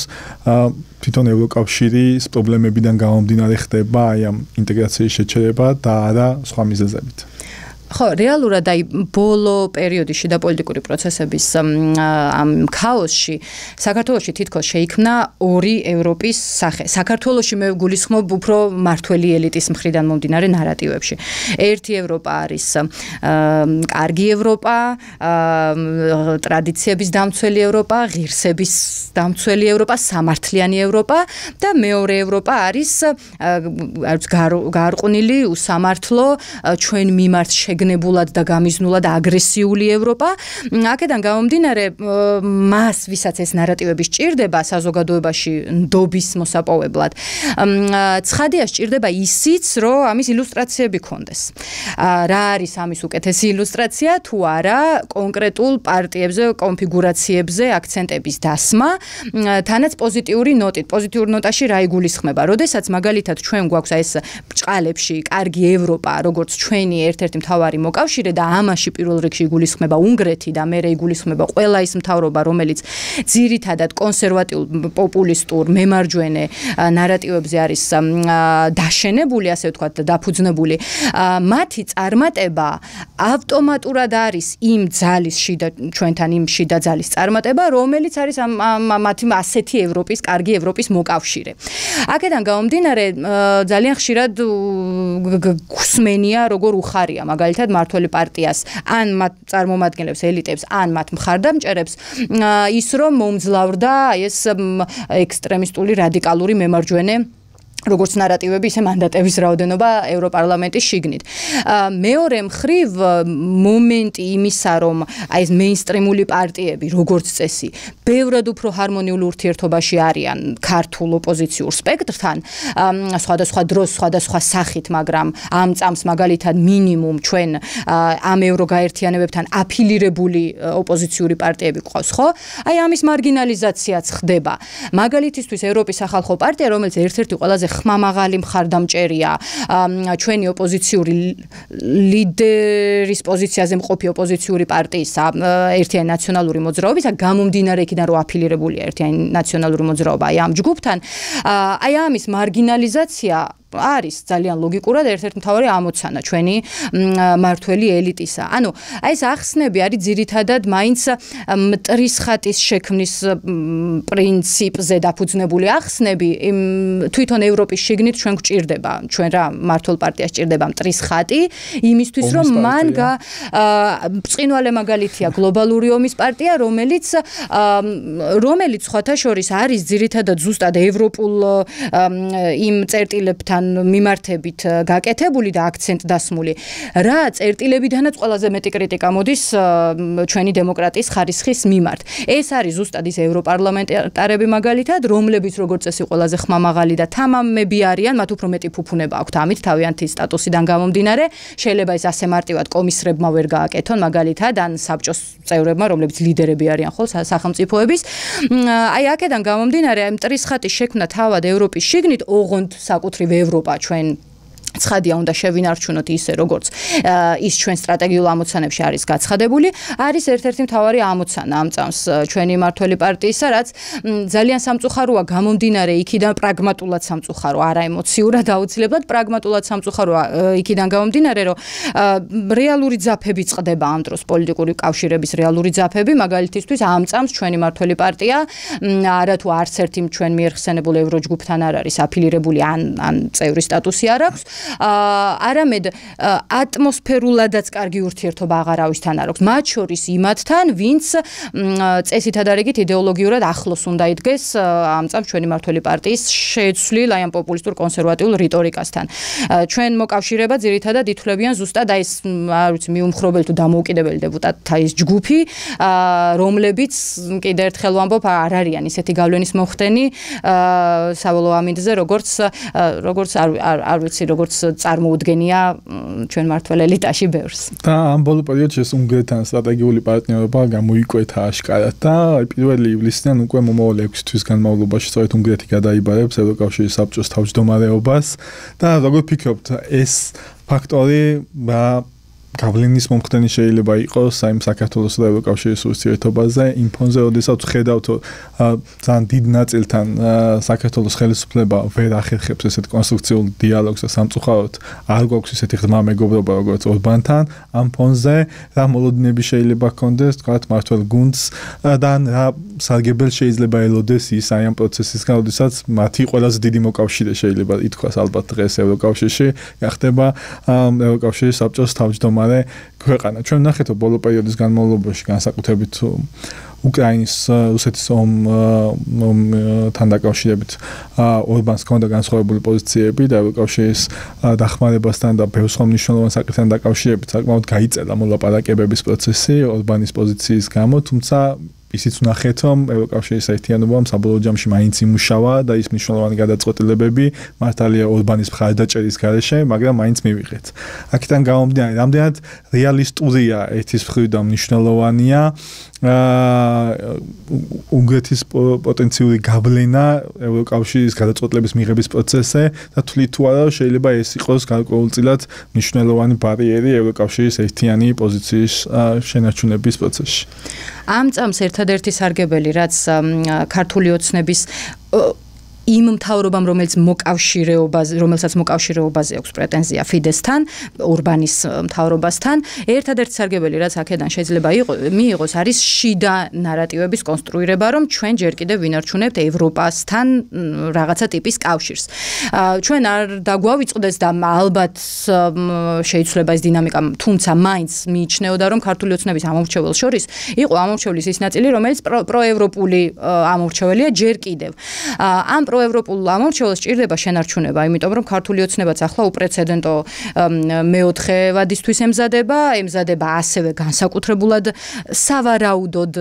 თვითონ ევროკავშირის პრობლემებიდან გამომდინარე ხდება აი ამ ინტეგრაციის შეჩერება და არა სხვა მიზეზებით. ხო, რეალურად აი ბოლო პერიოდში და პოლიტიკური პროცესების ამ ქაოსში საქართველოსში თითქოს შეიქმნა ორი ევროპის სახე. საქართველოსში მე გულისხმობ უფრო მართველი ელიტის მხრიდან მომდინარე ნარატივებში. ერთი ევროპა არის კარგი ევროპა, ტრადიციების დამცველი ევროპა, ღირსების დამცველი ევროპა, სამართლიანი ევროპა და მეორე ევროპა არის გარყვნილი, უსამართლო, ჩვენ მიმართ შეგნებულად და გამიზნულად აგრესიული ევროპა. აქედან გამომდინარე, მას ვისაც ეს ნარატივები სჭირდება საზოგადოებაში ნდობის მოსაპოვებლად, ცხადია სჭირდება ისიც, რომ ამის ილუსტრაციები კონდეს. რა არის ამის უკეთესი ილუსტრაცია თუ არა კონკრეტულ პარტიებზე, კონფიგურაციებზე აქცენტების დასმა, თანაც პოზიტიური ნოტით, პოზიტიურ ნოტაში რა იგულისხმება. როდესაც მაგალითად ჩვენ გვაქვს ეს ბჭყალებში კარგი ევროპა, როგორც ჩვენი ერთ-ერთი მთავარი მთავარი მოკავშირე და ამაში პირველ რიგში იგულისხმება უნგრეთი და მეორე იგულისხმება ყველა ის მთავრობა, რომელიც ძირითადად კონსერვატიულ პოპულისტურ მემარჯვენე ნარატივებზე არის დაშენებული, ასე ვთქვათ, დაფუძნებული. მათი წარმატება ავტომატურად არის იმ ძალის შიდა ჩვენთან იმ შიდა ძალის წარმატება, რომელიც არის მათი ასეთი ევროპის, კარგი ევროპის მოკავშირე. აქედან გამომდინარე ძალიან ხშირად გსმენია როგორ უხარია მაგალითად მაგალითად მართველი პარტიას. ან მათ წარმომადგენლებს ელიტებს ან მათ მხარდამჭერებს ის რომ მომძლავრდა ეს ექსტრემისტული რადიკალური მემარჯვენე როგორც ნარატივები, ისე მანდატების რაოდენობა ევროპარლამენტის შიგნით. მეორე მხრივ მომენტი იმისა, რომ აი ეს მეინსტრიმული პარტიები, როგორც წესი, ბევრად უფრო ჰარმონიულ ურთიერთობაში არიან ქართულ ოპოზიციურ სპექტრთან, სხვადასხვა დროს, სხვადასხვა სახით, მაგრამ ამ წამს მაგალითად მინიმუმ ჩვენ ამ ევროგაერთიანებებთან აფილირებული ოპოზიციური პარტიები ყავს, ხო? აი ამის მარგინალიზაციაც ხდება. მაგალითისთვის ევროპის სახალხო პარტია, რომელიც ერთ-ერთი ყველაზე ხმამაღალი მხარდამჭერია. ჩვენი ოპოზიციური ლიდერის პოზიციაზე მყოფი ოპოზიციური პარტიისა ერთიანი ნაციონალური მოძრაობისა გამომდინარე იქიდან რომ აფილირებულია ერთიანი ნაციონალური მოძრაობა აი ამ ჯგუფთან. აი ამის მარგინალიზაცია არის ძალიან ლოგიკურად ერთ-ერთი მთავარი ამოცანა ჩვენი მართველი ელიტისა. ანუ აი ეს ახსნები არის ძირითადად მაინც მტრის ხატის შექმნის პრინციპზე დაფუძნებული ახსნები. თვითონ ევროპის შიგნით ჩვენ გვჭირდება, ჩვენ რა მართულ პარტიას ჭირდება მტრის ხატი იმისთვის რომ მან ბწინვალე მაგალითია გლობალური ომის პარტია, რომელიც რომელიც სხვათა შორის არის ძირითადად ზუსტად ევროპულ იმ წერტილებთან თან მიმართებით გაკეთებული და აქცენტ დასმული. რა წერტილებიდანაც ყველაზე მეტი კრიტიკა მოდის ჩვენი დემოკრატიის ხარისხის მიმართ. ეს არის ზუსტად ის ევროპარლამენტარები მაგალითად, რომლებიც როგორც წესი ყველაზე ხმამაღალი და თამამები არიან, მათ უფრო მეტი ფუფუნება აქვთ ამით თავიანთი სტატუსიდან გამომდინარე. შეიძლება ეს ასე მარტივად კომისრებმა ვერ გააკეთონ მაგალითად ან საბჭოს წევრებმა, რომლებიც ლიდერები არიან ხოლ სახელმწიფოების. აი აქედან გამომდინარე, აი მტრის ხატის შექმნა თავად ევროპის შიგნით ოღონდ საკუთრივ ევროპა ჩვენ ცხადია უნდა შევინარჩუნოთ ისე როგორც ის ჩვენ სტრატეგიულ ამოცანებში არის გაცხადებული არის ერთ-ერთი მთავარი ამოცანა ამ წამს ჩვენი მართველი პარტიისა რაც ძალიან სამწუხაროა გამომდინარე იქიდან პრაგმატულად სამწუხარო არა ემოციურად აუცილებლად პრაგმატულად სამწუხაროა იქიდან გამომდინარე რომ რეალური ძაფები წდება ამ დროს პოლიტიკური კავშირების რეალური ძაფები მაგალითისთვის ამ წამს ჩვენი მართველი პარტია არა თუ არც ერთი ჩვენ მიერ ხსენებულ ევროჯგუფთან არ არის აფილირებული ან ან წევრი სტატუსი არ აქვს არამედ ატმოსფერულადაც კარგი ურთიერთობა აღარავისთან არ აქვს. მათ შორის იმათთან, ვინც წესითა და რიგით იდეოლოგიურად ახლოს უნდა იდგეს ამ წამს ჩვენი მართველი პარტიის შეცვლილ აი ამ პოპულისტურ კონსერვატიულ რიტორიკასთან. ჩვენ მოკავშირება ძირითადად ითვლებიან ზუსტად აი ეს არ ვიცი მიუმხრობელი თუ დამოუკიდებელი დეპუტატთა ის ჯგუფი, რომლებიც კიდე ერთხელ ვამბობ არ არიან ისეთი გავლენის მოხდენი საბოლოო ამინდზე, როგორც როგორც არ არ ვიცი როგორც წარმოუდგენია ჩვენ მართლ ელიტაში ბევრს. და ამ ბოლო პერიოდში ეს უნგრეთთან სტრატეგიული პარტნიორობა გამოიკვეთა აშკარად და აი პირველი ივლისიდან უკვე მომავალ 6 თვის განმავლობაში სწორედ უნგრეთი გადაიბარებს ევროკავშირის საბჭოს თავმჯდომარეობას და როგორ ფიქრობთ ეს ფაქტორი გავლენის მომხდენი შეიძლება იყოს აი საქართველოს და ევროკავშირის ურთიერთობაზე იმ ფონზე, ოდესაც ხედავთ ძალიან დიდ ნაწილთან საქართველოს ხელისუფლება ვერ ახერხებს ესეთ კონსტრუქციულ დიალოგს და სამწუხაროდ არ გვაქვს ესეთი ღრმა მეგობრობა როგორც ორბანთან ამ ფონზე რა მოლოდინები შეიძლება გქონდეს თქვათ მართლ გუნდს და რა სარგებელ შეიძლება ელოდეს ის აი ამ პროცესისგან, ოდესაც მათი ყველაზე დიდი მოკავშირე შეიძლება ითქვას ალბათ დღეს ევროკავშირში, გახდება ევროკავშირის საბჭოს თავმჯდომარე მare ქვეყანა. ჩვენ ნახეთ რომ ბოლო პერიოდის განმავლობაში განსაკუთრებით უკრაინის რუსეთის ომთან დაკავშირებით ორბანს ჰქონდა განსხვავებული პოზიციები და ევროკავშირის დახმარებასთან და ბევრ სხვა მნიშვნელოვან საკითხთან დაკავშირებით საკმაოდ გაიწერა მოლაპარაკებების პროცესი ორბანის პოზიციის გამო, თუმცა ისიც ვნახეთ, რომ ევროკავშირის ერთიანობამ საბოლოო ჯამში მაინც იმუშავა და ის მნიშვნელოვანი გადაწყვეტილებები მართალია ორბანის მხარდაჭერის გარეშე, მაგრამ მაინც მივიღეთ. აქედან გამომდინარე, რამდენად რეალისტურია ერთის მხრიდან მნიშვნელოვანია აა უნგრეთის პოტენციური გავლენა ევროკავშირის გადაწყვეტილების მიღების პროცესზე და თვლით თუ არა შეიძლება ეს იყოს გარკვეულწილად მნიშვნელოვანი ბარიერი ევროკავშირის ერთიანი პოზიციის შენარჩუნების პროცესში. ამ წამს ერთადერთი სარგებელი რაც ქართული ოცნების იმ მთავრობამ, რომელიც მოკავშირეობაზე, რომელსაც მოკავშირეობაზე აქვს პრეტენზია ფიდესთან, ურბანის მთავრობასთან, ერთადერთი სარგებელი, რაც აქედან შეიძლება მიიღოს, არის შიდა ნარატივების კონსტრუირება, რომ ჩვენ ჯერ კიდევ ვინარჩუნებთ ევროპასთან რაღაცა ტიპის კავშირს. ჩვენ არ დაგვავიწყდეს და ალბათ შეიძლება ეს დინამიკა, თუმცა მაინც მიიჩნეოდა, რომ ქართული ოცნების ამორჩეველს შორის იყო ამორჩევლის ის ნაწილი, რომელიც პროევროპული ამორჩეველია ჯერ კიდევ. ამ პროევროპულ ამორჩეულს ჭირდება შენარჩუნება, იმიტომ რომ ქართული ოცნებაც ახლა უპრეცედენტო მეოთხე ვადისთვის ემზადება, ემზადება ასევე განსაკუთრებულად სავარაუდოდ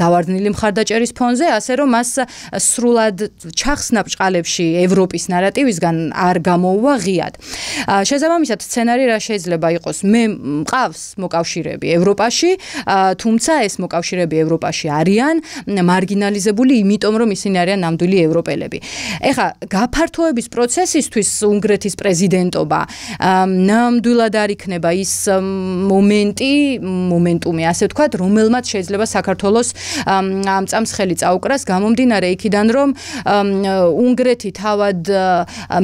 დავარდნილი მხარდაჭერის ფონზე, ასე რომ მას სრულად ჩახსნა ბჭყალებში ევროპის ნარატივისგან არ გამოუვა ღიად. შესაბამისად სცენარი რა შეიძლება იყოს? მე მყავს მოკავშირეები ევროპაში, თუმცა ეს მოკავშირეები ევროპაში არიან მარგინალიზებული, იმიტომ რომ ისინი არიან ნამდვილი ევროპელები. ეხა გაფართოების პროცესისთვის უნგრეთის პრეზიდენტობა ნამდვილად არ იქნება ის მომენტი, მომენტუმი, ასე ვთქვათ, რომელმაც შეიძლება საქართველოს ამ წამს ხელი წაუკრას გამომდინარე იქიდან, რომ უნგრეთი თავად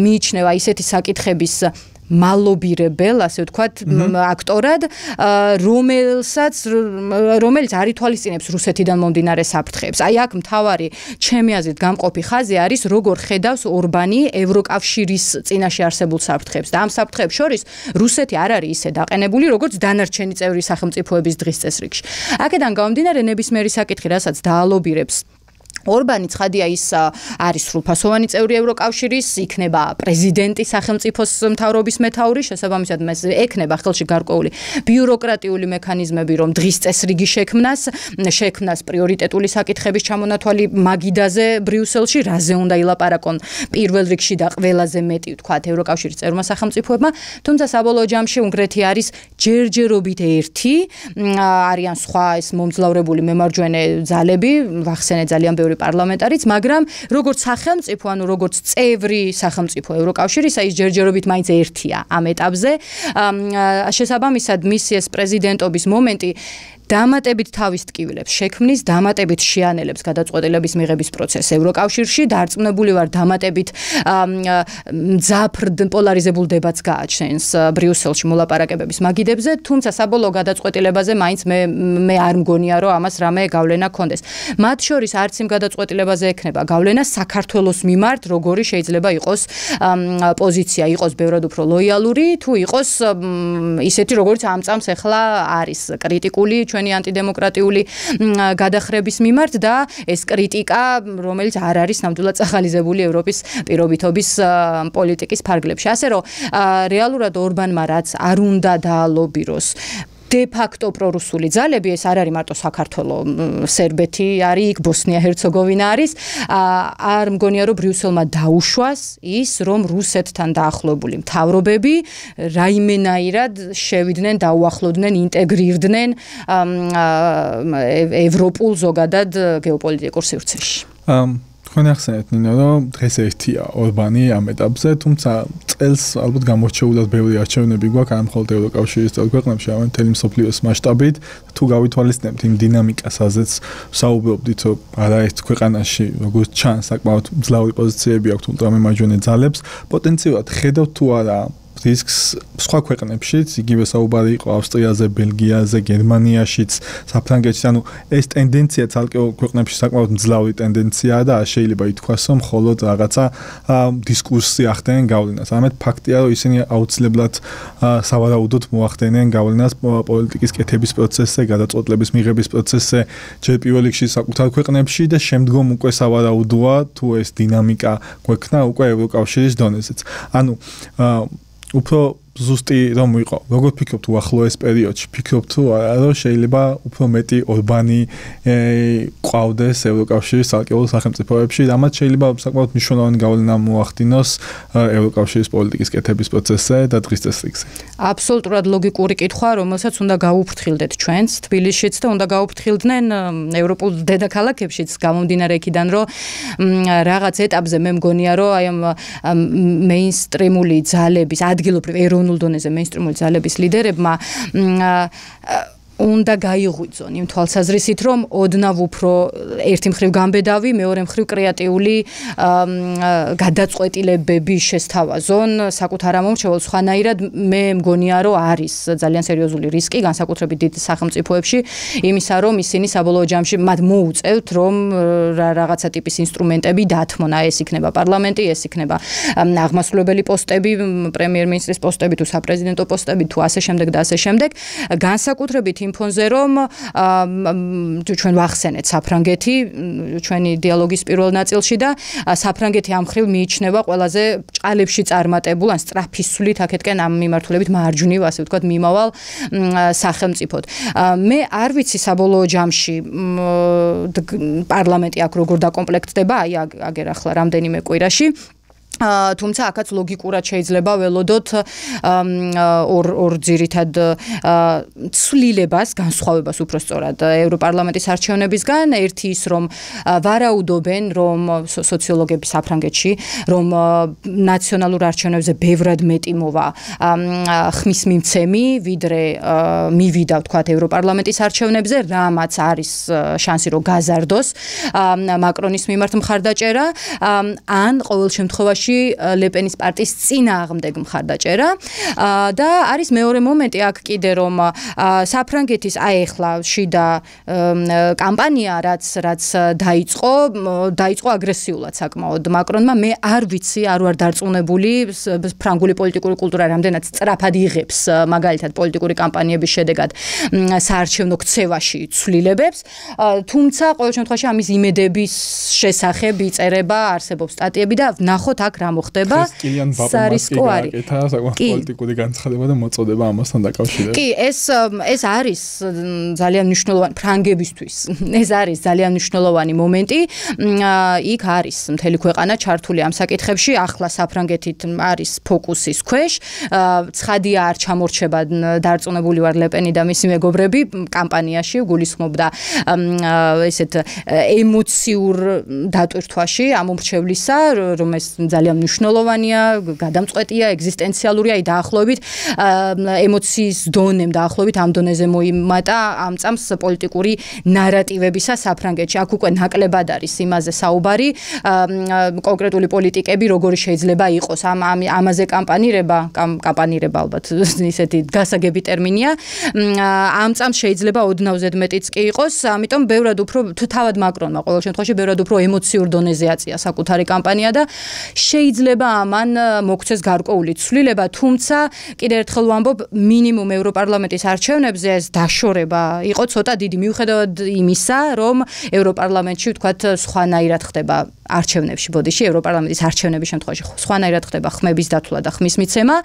მიიჩნევა ისეთი საკითხების მალობირებელ, ასე ვთქვათ, აქტორად, რომელსაც რომელიც არ ითვალისწინებს რუსეთიდან მომდინარე საფრთხეებს. აი აქ მთავარი ჩემი აზრით გამყოფი ხაზი არის როგორ ხედავს ორბანი ევროკავშირის წინაშე არსებულ საფრთხეებს. და ამ საფრთხეებს შორის რუსეთი არ არის ისე დაყენებული, როგორც დანარჩენი წევრი სახელმწიფოების დღის წესრიგში. აქედან გამომდინარე ნებისმიერი საკითხი, რასაც დაალობირებს ორბანი ცხადია ის არის სრულფასოვანი წევრი ევროკავშირის, იქნება პრეზიდენტი სახელმწიფოს მთავრობის მეთაური, შესაბამისად მას ექნება ხელში გარკვეული ბიუროკრატიული მექანიზმები, რომ დღის წესრიგი შექმნას, შექმნას პრიორიტეტული საკითხების ჩამონათვალი მაგიდაზე ბრიუსელში, რაზე უნდა ილაპარაკონ პირველ რიგში და ყველაზე მეტი ვთქვათ ევროკავშირის წევრმა სახელმწიფოებმა, თუმცა საბოლოო ჯამში უნგრეთი არის ჯერჯერობით ერთი, არიან სხვა ეს მომძლავრებული მემარჯვენე ძალები, ვახსენე ძალიან ბევრი პარლამენტარიც, მაგრამ როგორც სახელმწიფო, ანუ როგორც წევრი სახელმწიფო ევროკავშირისა, ის ჯერჯერობით მაინც ერთია ამ ეტაპზე. შესაბამისად, მისი ეს პრეზიდენტობის მომენტი დამატებით თავის ტკივილებს შექმნის, დამატებით შეანელებს გადაწყვეტილების მიღების პროცესს. ევროკავშირში, დარწმუნებული ვარ დამატებით მძაფრ პოლარიზებულ დებატს გააჩენს ბრიუსელში მოლაპარაკებების მაგიდებზე, თუმცა საბოლოო გადაწყვეტილებაზე მაინც მე მე არ მგონია რომ ამას რამე გავლენა კონდეს. მათ შორის არც იმ გადაწყვეტილებაზე ექნება. გავლენა საქართველოს მიმართ, როგორი შეიძლება იყოს პოზიცია, იყოს ბევრად უფრო ლოიალური, თუ იყოს ისეთი როგორც ამ წამს ახლა არის კრიტიკული ჩვენი ანტიდემოკრატიული გადახრების მიმართ და ეს კრიტიკა, რომელიც არ არის ნამდვილად წახალიზებული ევროპის პირობითობის პოლიტიკის ფარგლებში. ასე რომ რეალურად ორბანმა რაც არ უნდა დაალობიროს de facto პრორუსული ძალები ეს არ არის მარტო საქართველოს სერბეთი არის იქ ბოსნია ჰერცეგოვინა არის არ მგონია რომ ბრიუსელმა დაუშვას ის რომ რუსეთთან დაახლოებული მთავრობები რაიმენაირად შევიდნენ დაუახლოვდნენ ინტეგრირდნენ ევროპულ ზოგადად გეოპოლიტიკურ სივრცეში თქვენ ახსენეთ ნინო რომ დღეს ერთია ორბანი ამ ეტაპზე თუმცა წელს ალბათ გამორჩეულად ბევრი არჩევნები გვაქვს ამ მხოლოდ ევროკავშირის წელ ქვეყნებში ამ მთელი მსოფლიოს მასშტაბით. თუ გავითვალისწინებთ იმ დინამიკას ასეც საუბრობდით რომ არაერთ ქვეყანაში როგორც ჩანს საკმაოდ მძლავრი პოზიციები აქვს ულტრამემარჯვენე ძალებს პოტენციალად ხედავთ თუ არა რისკს სხვა ქვეყნებშიც, იგივე საუბარი იყო ავსტრიაზე, ბელგიაზე, გერმანიაშიც, საფრანგეთში, ანუ ეს ტენდენცია ცალკეულ ქვეყნებში საკმაოდ მძლავრი ტენდენციაა და შეიძლება ითქვას, რომ მხოლოდ რაღაცა დისკურსი ახდენენ გავლენას. ამეთ ფაქტია, რომ ისინი აუცილებლად სავარაუდოდ მოახდენენ გავლენას პოლიტიკის კეთების პროცესზე, გადაწყვეტილების მიღების პროცესზე, ჯერ პირველ რიგში საკუთარ ქვეყნებში და შემდგომ უკვე სავარაუდოა თუ ეს დინამიკა გვექნა უკვე ევროკავშირის დონეზეც. ანუ უფრო ზუსტი რომ იყო. როგორ ფიქრობთ უახლოეს პერიოდში? ფიქრობთ თუ არა რომ შეიძლება უფრო მეტი ორბანი ყავდეს ევროკავშირის ალკეულ სახელმწიფოებში, რამაც შეიძლება საკმაოდ მნიშვნელოვანი გავლენა მოახდინოს ევროკავშირის პოლიტიკის კეთების პროცესზე და დღის წესრიგზე. აბსოლუტურად ლოგიკური კითხვა, რომელსაც უნდა გაუფრთხილდეთ ჩვენც თბილისშიც და უნდა გაუფრთხილდნენ ევროპულ დედაქალაქებშიც, გამომდინარე იქიდან, რომ რაღაც ეტაპზე მე მგონია, რომ აი ამ მეინსტრიმული ძალების ადგილობრივ ეროვნულ ეროვნულ დონეზე მეინსტრიმული ძალების ლიდერებმა უნდა გაიღვიძონ იმ თვალსაზრისით, რომ ოდნავ უფრო ერთი მხრივ გამბედავი, მეორე მხრივ კრეატიული გადაწყვეტილებები შესთავაზონ საკუთარ ამომრჩეველს. ხანაირად მე მგონია, რომ არის ძალიან სერიოზული რისკი განსაკუთრებით დიდ სახელმწიფოებში იმისა, რომ ისინი საბოლოო ჯამში მათ მოუწევთ, რომ რაღაცა ტიპის ინსტრუმენტები დათმონ. ეს იქნება პარლამენტი, ეს იქნება აღმასრულებელი პოსტები, პრემიერ-მინისტრის პოსტები თუ საპრეზიდენტო პოსტები თუ ასე შემდეგ და ასე შემდეგ. განსაკუთრებით იმ ფონზე რომ ჩვენ ვახსენეთ საფრანგეთი ჩვენი დიალოგის პირველ ნაწილში და საფრანგეთი ამ ხრივ მიიჩნევა ყველაზე ჭალებში წარმატებულ ან სტრაფისულით აქეთკენ ამ მიმართულებით მარჯვნივ ასე ვთქვათ მიმავალ სახელმწიფოდ. მე არ ვიცი საბოლოო ჯამში პარლამენტი აქ როგორ დაკომპლექტდება აი აგერ ახლა რამდენიმე კვირაში თუმცა აქაც ლოგიკურად შეიძლება ველოდოთ ორ ორ ძირითად ცვლილებას, განსხვავებას უფრო სწორად ევროპარლამენტის არჩევნებისგან, ერთი ის რომ ვარაუდობენ, რომ სოციოლოგები საფრანგეთში, რომ ნაციონალურ არჩევნებზე ბევრად მეტი მოვა ხმის მიმცემი, ვიდრე მივიდა, ვთქვათ, ევროპარლამენტის არჩევნებზე, რამაც არის შანსი რომ გაზარდოს. მაკრონის მიმართ მხარდაჭერა, ან ყოველ შემთხვევაში ფრანგეთში ლეპენის პარტიის წინააღმდეგ მხარდაჭერა და არის მეორე მომენტი აქ კიდე რომ საფრანგეთის აი ახლა შიდა კამპანია რაც რაც დაიწყო დაიწყო აგრესიულად საკმაოდ მაკრონმა. მე არ ვიცი არ ვარ დარწმუნებული. ფრანგული პოლიტიკური კულტურა რამდენად სწრაფად იღებს მაგალითად პოლიტიკური კამპანიების შედეგად საარჩევნო ქცევაში ცვლილებებს. თუმცა ყოველ შემთხვევაში ამის იმედების შესახებ იწერება არსებობს სტატიები და ნახოთ აქ რა მოხდება? სარისკო არის პოლიტიკური განცხადება და მოწოდება ამასთან დაკავშირებით. კი ეს ეს არის ძალიან მნიშვნელოვანი ფრანგებისთვის [laughs] ეს არის ძალიან მნიშვნელოვანი მომენტი. იქ არის მთელი ქვეყანა ჩართული ამ საკითხებში ახლა საფრანგეთით არის ფოკუსის ქვეშ. ცხადია არ ჩამორჩება დარწმუნებული ვარ ლეპენი და მისი მეგობრები კამპანიაში გულისხმობდა ესეთ ემოციურ დატვირთვაში ამ უმრჩევლისა რომ ეს ძალიან მნიშვნელოვანია გადამწყვეტია ეგზისტენციალურია აი დაახლოებით ემოციის დონემ დაახლოებით ამ დონეზე მოიმატა ამ წამს პოლიტიკური ნარატივებისა საფრანგეთში. აქ უკვე ნაკლებად არის იმაზე საუბარი კონკრეტული პოლიტიკები როგორი შეიძლება იყოს. ამ ამაზე კამპანირება კამპანირება ალბათ [laughs] ისეთი გასაგები ტერმინია. ამ წამს შეიძლება ოდნავ ზედმეტიც კი იყოს ამიტომ ბევრად უფრო თავად მაკრონმა ყოველ შემთხვევაში ბევრად უფრო ემოციურ დონეზე აწია საკუთარი კამპანია და შეიძლება ამან მოგცეს გარკვეული ცვლილება თუმცა კიდევ ერთხელ ვამბობ მინიმუმ ევროპარლამენტის არჩევნებზე ეს დაშორება იყო ცოტა დიდი. მიუხედავად იმისა რომ ევროპარლამენტში ვთქვათ სხვანაირად ხდება არჩევნებში ბოდიში ევროპარლამენტის არჩევნების შემთხვევაში სხვანაირად ხდება ხმების დათვლა და ხმის მიცემა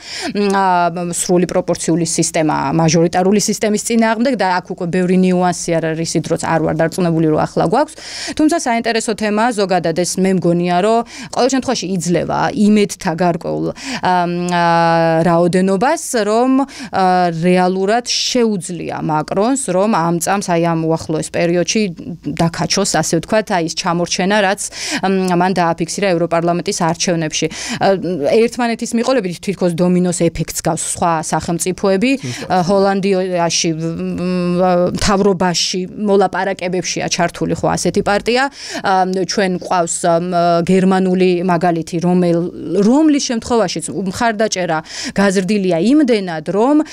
სრული პროპორციული სისტემა მაჟორიტარული სისტემის წინააღმდეგ და აქ უკვე ბევრი ნიუანსი არის ისიც არ ვარ დარწმუნებული რომ ახლა გვაქვს. თუმცა საინტერესო თემაა ზოგადად ეს მე მგონია რომ ყოველ შემთხვევაში იძლევა იმედთა გარკვეულ რაოდენობას რომ რეალურად შეუძლია მაკრონს რომ ამ წამს აი ამ უახლოეს პერიოდში დაკაჩოს ასე ვთქვათ აი ეს ჩამორჩენა რაც მან დააფიქსირა ევროპარლამენტის არჩევნებში. ერთმანეთის მიყოლებით თვითონ დომინოს ეფექტს გავს სხვა სახელმწიფოები ჰოლანდიაში თავრობაში მოლაპარაკებებშია ჩართული ხო ასეთი პარტია ჩვენ ყავს გერმანული მაგალითი რომელ რომლის შემთხვევაშიც მხარდაჭერა გაზრდილია იმდენად რომ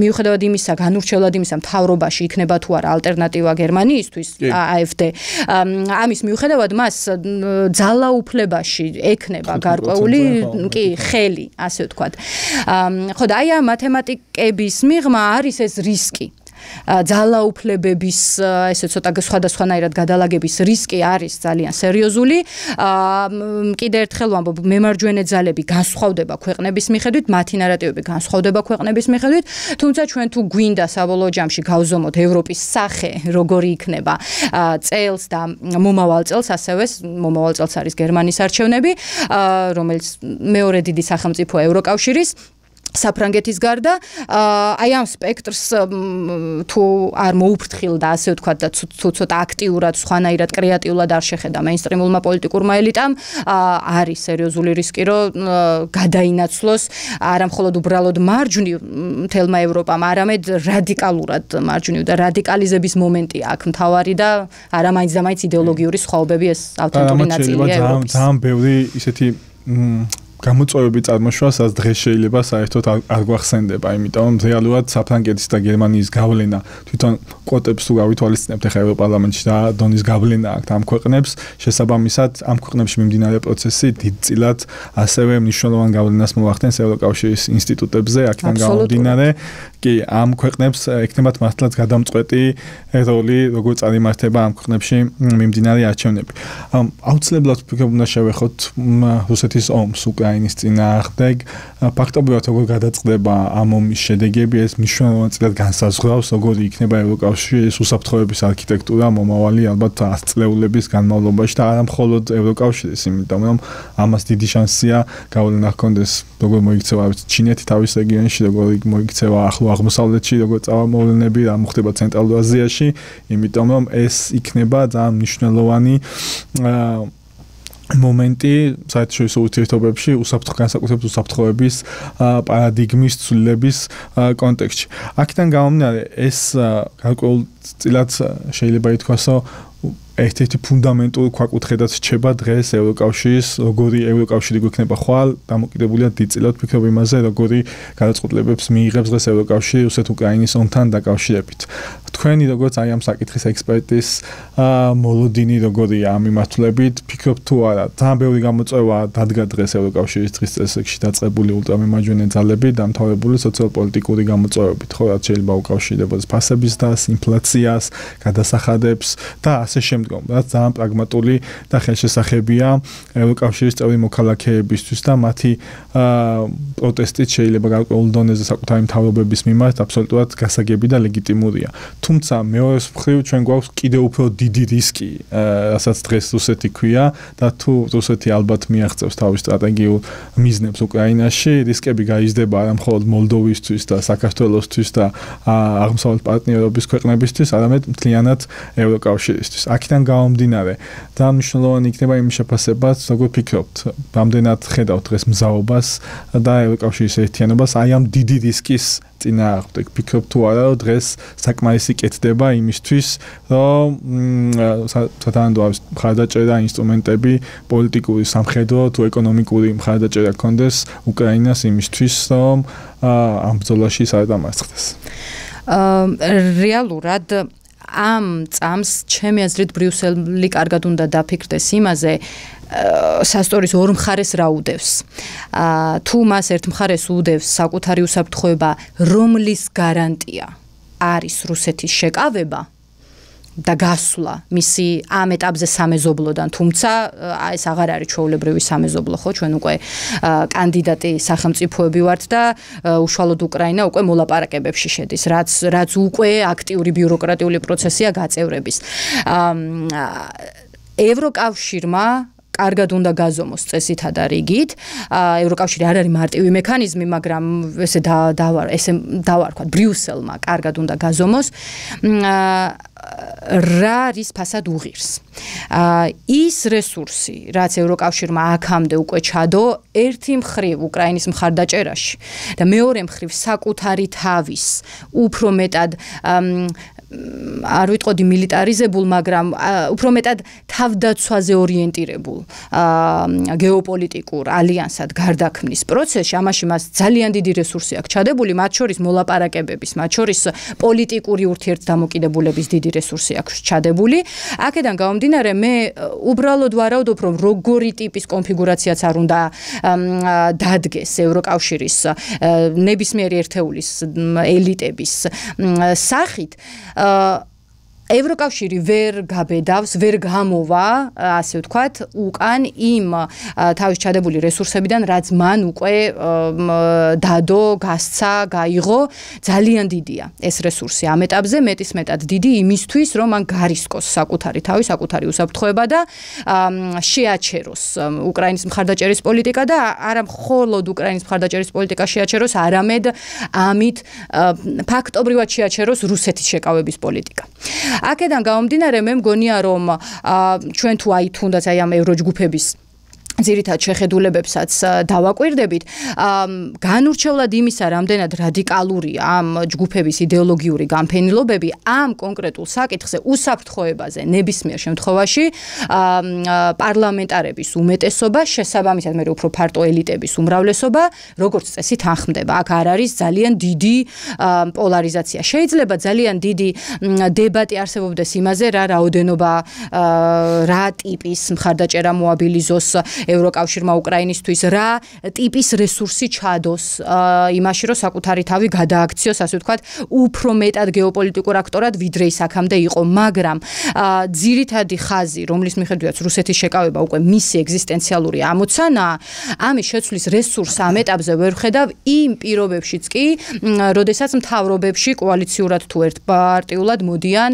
მიუხედავად იმისა განურჩევლად იმისა მთავრობაში იქნება თუ არა ალტერნატივა გერმანიისთვის AfD ამის მიუხედავად მას ძალაუფლებაში ექნება გარკვეული კი ხელი ასე ვთქვათ. ხო და აი ამ მათემატიკების მიღმა არის ეს რისკი ძალაუფლებების ესე ცოტა სხვადასხვანაირად გადალაგების რისკი არის ძალიან სერიოზული. კიდე ერთხელ ვამბობ, მემარჯვენე ძალები განსხვავდება ქვეყნების მიხედვით, მათი ნარატივები განსხვავდება ქვეყნების მიხედვით, თუმცა ჩვენ თუ გვინდა საბოლოო ჯამში გავზომოთ ევროპის სახე, როგორი იქნება წელს და მომავალ წელს, ასევე მომავალ წელს არის გერმანიის არჩევნები, რომელიც მეორე დიდი სახელმწიფო ევროკავშირის საფრანგეთის გარდა აი ამ სპექტრს თუ არ მოუფრთხილდა ასე ვთქვათ და თუ ცოტა აქტიურად სხვანაირად კრეატიულად არ შეხედა მეინსტრიმულმა პოლიტიკურმა ელიტამ არის სერიოზული რისკი რომ გადაინაცვლოს არა მხოლოდ უბრალოდ მარჯვნივ მთელმა ევროპამ არამედ რადიკალურად მარჯვნივ და რადიკალიზების მომენტი აქ მთავარი და არა მაინც და მაინც იდეოლოგიური სხვაობები ეს ავთენტური ნაწილია ევროპის. ძალიან ბევრი ისეთი გამოწვევები წარმოშვა, სადაც დღეს შეიძლება საერთოდ არ გვახსენდება, იმიტომ რომ რეალურად საფრანგეთის და გერმანიის გავლენა თვითონ კვოტებს თუ გავითვალისწინებთ ახლა ევროპარლამენტში და დონის გავლენა აქვს ამ ქვეყნებს, შესაბამისად ამ ქვეყნებში მიმდინარე პროცესი დიდწილად ასევე მნიშვნელოვან გავლენას მოახდენს ევროკავშირის ინსტიტუტებზე, აქედან გამომდინარე, კი ამ ქვეყნებს ექნებათ მართლაც გადამწყვეტი როლი, როგორ წარიმართება ამ ქვეყნებში მიმდინარე არჩევნები. აუცილებლად ვფიქრობ უნდა შევეხოთ რუსეთის ომს უკრაინაში უკრაინის წინააღმდეგ ფაქტობრივად როგორ გადაწყდება ამ ომის შედეგები ეს მნიშვნელოვნად განსაზღვრავს როგორ იქნება ევროკავშირის უსაფრთხოების არქიტექტურა მომავალი ალბათ 100 წლეულების განმავლობაში და არა მხოლოდ ევროკავშირის იმიტომ რომ ამას დიდი შანსია გავლენა ჰქონდეს როგორ მოიქცევა ჩინეთი თავის რეგიონში როგორ მოიქცევა ახლო აღმოსავლეთში როგორ წავა მოვლენები რა მოხდება ცენტრალურ აზიაში იმიტომ რომ ეს იქნება ძალიან მნიშვნელოვანი მომენტი საერთაშორისო ურთიერთობებში უსაფრთხო განსაკუთრებით უსაფრთხოების პარადიგმის ცვლილების კონტექსტში. აქედან გამომდინარე ეს გარკვეულ წილად შეიძლება ითქვასო ერთ-ერთი ფუნდამენტური ქვაკუთხედაც რჩება დღეს ევროკავშირის როგორი ევროკავშირი გვექნება ხვალ დამოკიდებულია დიდწილად ფიქრობ იმაზე როგორი გადაწყვეტილებებს მიიღებს დღეს ევროკავშირი რუსეთ-უკრაინის ომთან დაკავშირებით. თქვენი როგორც აი ამ საკითხის ექსპერტის მოლოდინი როგორია ამ მიმართულებით? ფიქრობ თუ არა ძალიან ბევრი გამოწვევა დადგა დღეს ევროკავშირის დღის წესრიგში დაწყებული ულტრამემარჯვენე ძალები დამთავრებული სოციალ-პოლიტიკური გამოწვევებით. ხო რაც შეიძლება უკავშირდებოდეს ფასების დას ინფლაციას გადასახადებს და ასე შემდგომ რაც ძალიან პრაგმატული და ხელშესახებია ევროკავშირის წევრი მოქალაქეებისთვის და მათი პროტესტით შეიძლება გარკვეულ დონეზე საკუთარი მთავრობების მიმართ აბსოლუტურად გასაგები და ლეგიტიმურია თუმცა მეორე მხრივ ჩვენ გვაქვს კიდევ უფრო დიდი რისკი, რასაც დღეს რუსეთი ქვია და თუ რუსეთი ალბათ მიაღწევს თავის სტრატეგიულ მიზნებს უკრაინაში, რისკები გაიზრდება არა მხოლოდ მოლდოვისთვის და საქართველოსთვის და აღმოსავლეთ პარტნიორობის ქვეყნებისთვის, არამედ მთლიანად ევროკავშირისთვის. აქედან გამომდინარე, და მნიშვნელოვანი იქნება იმ შეფასებაც, როგორ ფიქრობთ, რამდენად ხედავთ დღეს მზაობას და ევროკავშირის ერთიანობას? აი ამ დიდი რისკის წინააღმდეგ. ფიქრობ თუ არა დღეს საკმარისი კეთდება იმისთვის რომ სათანადო მხარდაჭერა ინსტრუმენტები პოლიტიკური სამხედრო თუ ეკონომიკური მხარდაჭერა კონდეს უკრაინას იმისთვის რომ ამ ბრძოლაში საერთამარცხდეს აა რეალურად ამ წამს ჩემი აზრით ბრიუსელი კარგად უნდა დაფიქრდეს იმაზე სასტორის ორ მხარეს რა უდევს. აა თუ მას ერთ მხარეს უდევს საკუთარი უსაფრთხოება, რომლის გარანტია არის რუსეთის შეკავება და გასვლა მისი ამ ეტაპზე სამეზობლოდან, თუმცა ეს აღარ არის ჩვეულებრივი სამეზობლო, ხო, ჩვენ უკვე კანდიდატი სახელმწიფოები ვართ და უშუალოდ უკრაინა უკვე მოლაპარაკებებში შედის, რაც რაც უკვე აქტიური ბიუროკრატიული პროცესია გაწევრების. აა ევროკავშირმა კარგად უნდა გაზომოს წესითა და რიგით. ევროკავშირი არ არის მარტივი მექანიზმი, მაგრამ ესე დავარ ესე დავარქვა ბრიუსელმა კარგად უნდა გაზომოს. რა რის ფასად უღირს. აა ის რესურსი, რაც ევროკავშირმა აქამდე უკვე ჩადო, ერთი მხრივ უკრაინის მხარდაჭერაში და მეორე მხრივ საკუთარი თავის უფრო მეტად არ ვიტყოდი მილიტარიზებულ, მაგრამ უფრო მეტად თავდაცვაზე ორიენტირებულ გეოპოლიტიკურ ალიანსად გარდაქმნის პროცესში, ამაში მას ძალიან დიდი რესურსი აქვს ჩადებული, მათ შორის მოლაპარაკებების, მათ შორის პოლიტიკური ურთიერთდამოკიდებულების დიდი რესურსი აქვს ჩადებული. აქედან გამომდინარე, მე უბრალოდ ვარაუდობ, რომ როგორი ტიპის კონფიგურაციაც არ უნდა დადგეს ევროკავშირის ნებისმიერი ერთეულის ელიტების სახით uh, ევროკავშირი ვერ გაბედავს, ვერ გამოვა, ასე ვთქვათ, უკან იმ თავის ჩადებული რესურსებიდან, რაც მან უკვე დადო, გასცა, გაიღო, ძალიან დიდია ეს რესურსი ამ ეტაპზე, მეტის მეტად დიდი იმისთვის, რომ მან გარისკოს საკუთარი თავი, საკუთარი უსაფრთხოება და შეაჩეროს უკრაინის მხარდაჭერის პოლიტიკა და არა მხოლოდ უკრაინის მხარდაჭერის პოლიტიკა შეაჩეროს, არამედ ამით ფაქტობრივად შეაჩეროს რუსეთის შეკავების პოლიტიკა. აქედან გამომდინარე მე მგონია რომ ჩვენ თუ აი თუნდაც აი ამ ევროჯგუფების ძირითად შეხედულებებსაც დავაკვირდებით, განურჩევლად იმისა, რამდენად რადიკალურია ამ ჯგუფების идеოლოგიური გამფენილობები ამ კონკრეტულ საკითხზე უსაფრთხოებაზე ნებისმიერ შემთხვევაში პარლამენტარების უმეტესობა, შესაბამისად მე უფრო ფართო ელიტების უმრავლესობა, როგორც წესი თანხმდება. აქ არ არის ძალიან დიდი პოლარიზაცია. შეიძლება ძალიან დიდი დებატი არსებობდეს იმაზე, რა რაოდენობა რა ტიპის მხარდაჭერა მოაბილიზოს ევროკავშირმა უკრაინისთვის რა ტიპის რესურსი ჩადოს? იმაში რომ საკუთარი თავი გადააქციოს ასე ვთქვათ უფრო მეტად გეოპოლიტიკურ აქტორად ვიდრე ის აქამდე იყო მაგრამ ძირითადი ხაზი რომლის მიხედვითაც რუსეთის შეკავება უკვე მისი ეგზისტენციალური ამოცანა ამის შეცვლის რესურს ამ ეტაპზე ვერ ხედავ იმ პირობებშიც კი როდესაც მთავრობებში კოალიციურად თუ ერთპარტიულად მოდიან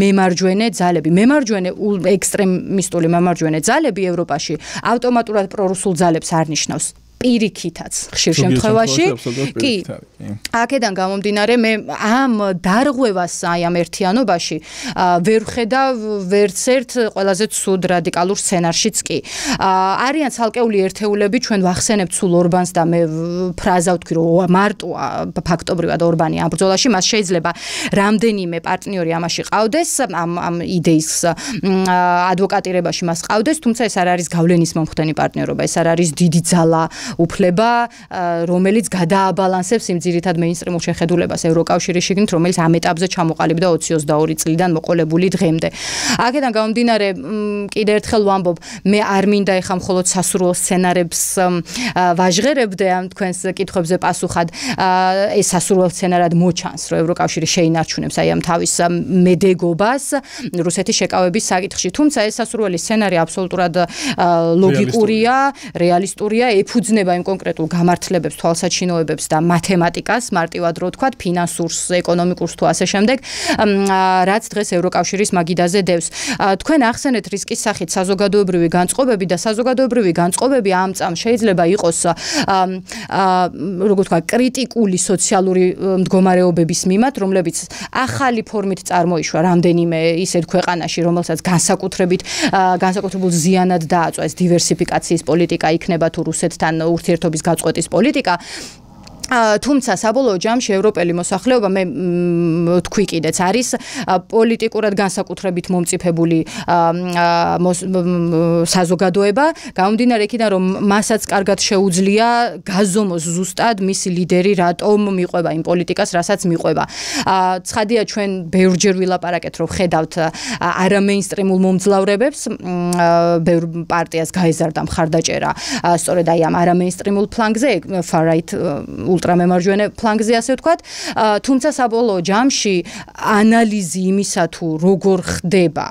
მემარჯვენე ძალები მემარჯვენე ექსტრემისტული მემარჯვენე ძალები ევროპაში ავტომატურად პრორუსულ ძალებს არ ნიშნავს. პირიქითაც ხშირ შემთხვევაში. კი აქედან გამომდინარე მე ამ დარღვევას აი ამ ერთიანობაში ვერ ხედავ ვერც ერთ ყველაზე ცუდ რადიკალურ სცენარშიც კი. არიან ცალკეული ერთეულები ჩვენ ვახსენებთ სულ ორბანს და მე ფრაზა ვთქვი რომ მარტოა ფაქტობრივად ორბანი ამ ბრძოლაში. მას შეიძლება რამდენიმე პარტნიორი ამაში ყავდეს ამ ამ იდეის ადვოკატირებაში მას ყავდეს თუმცა ეს არ არის გავლენის მომხდენი პარტნიორობა ეს არ არის დიდი ძალა უფლება რომელიც გადააბალანსებს იმ ძირითად მეინსტრიმულ შეხედულებას ევროკავშირის შიგნით რომელიც ამ ეტაპზე ჩამოყალიბდა 2022 წლიდან მოყოლებული დღემდე. აქედან გამომდინარე კიდე ერთხელ ვამბობ მე არ მინდა ეხა მხოლოდ სასურველ სცენარებს ვაჟღერებდე ამ თქვენს კითხვებზე პასუხად. ეს სასურველ სცენარად მოჩანს რომ ევროკავშირი შეინარჩუნებს აი ამ თავის მედეგობას რუსეთის შეკავების საკითხში. თუმცა ეს სასურველი სცენარი აბსოლუტურად ლოგიკურია რეალისტურია ეფუძნება იმ კონკრეტულ გამართლებებს თვალსაჩინოებებს და მათემატიკას. მარტივად რო თქვა ფინანსურს ეკონომიკურს თუ ასე შემდეგ რაც დღეს ევროკავშირის მაგიდაზე დევს. თქვენ ახსენეთ რისკის სახით. საზოგადოებრივი განწყობები და საზოგადოებრივი განწყობები ამ წამ შეიძლება იყოს როგორ თქვა კრიტიკული სოციალური მდგომარეობების მიმართ რომლებიც ახალი ფორმით წარმოიშვა რამდენიმე ისეთ ქვეყანაში რომელსაც განსაკუთრებით განსაკუთრებულ ზიანად დააწვა ეს დივერსიფიკაციის პოლიტიკა იქნება თუ რუსეთთან ურთიერთობის გაწყვეტის პოლიტიკა თუმცა საბოლოო ჯამში ევროპელი მოსახლეობა მე თქვი კიდეც არის პოლიტიკურად განსაკუთრებით მომწიფებული საზოგადოება. გამომდინარე იქიდან რომ მასაც კარგად შეუძლია გაზომოს ზუსტად მისი ლიდერი რატომ მიყვება იმ პოლიტიკას რასაც მიყვება. ცხადია ჩვენ ბევრჯერ ვილაპარაკეთ რომ ხედავთ არამეინსტრიმულ მომძლავრებებს. ბევრ პარტიას გაეზარდა მხარდაჭერა სწორედ აი ამ არამეინსტრიმულ ფლანგზე far right ულტრამემარჯვენე ფლანგზე ასე ვთქვათ. თუმცა საბოლოო ჯამში ანალიზი იმისა თუ როგორ ხდება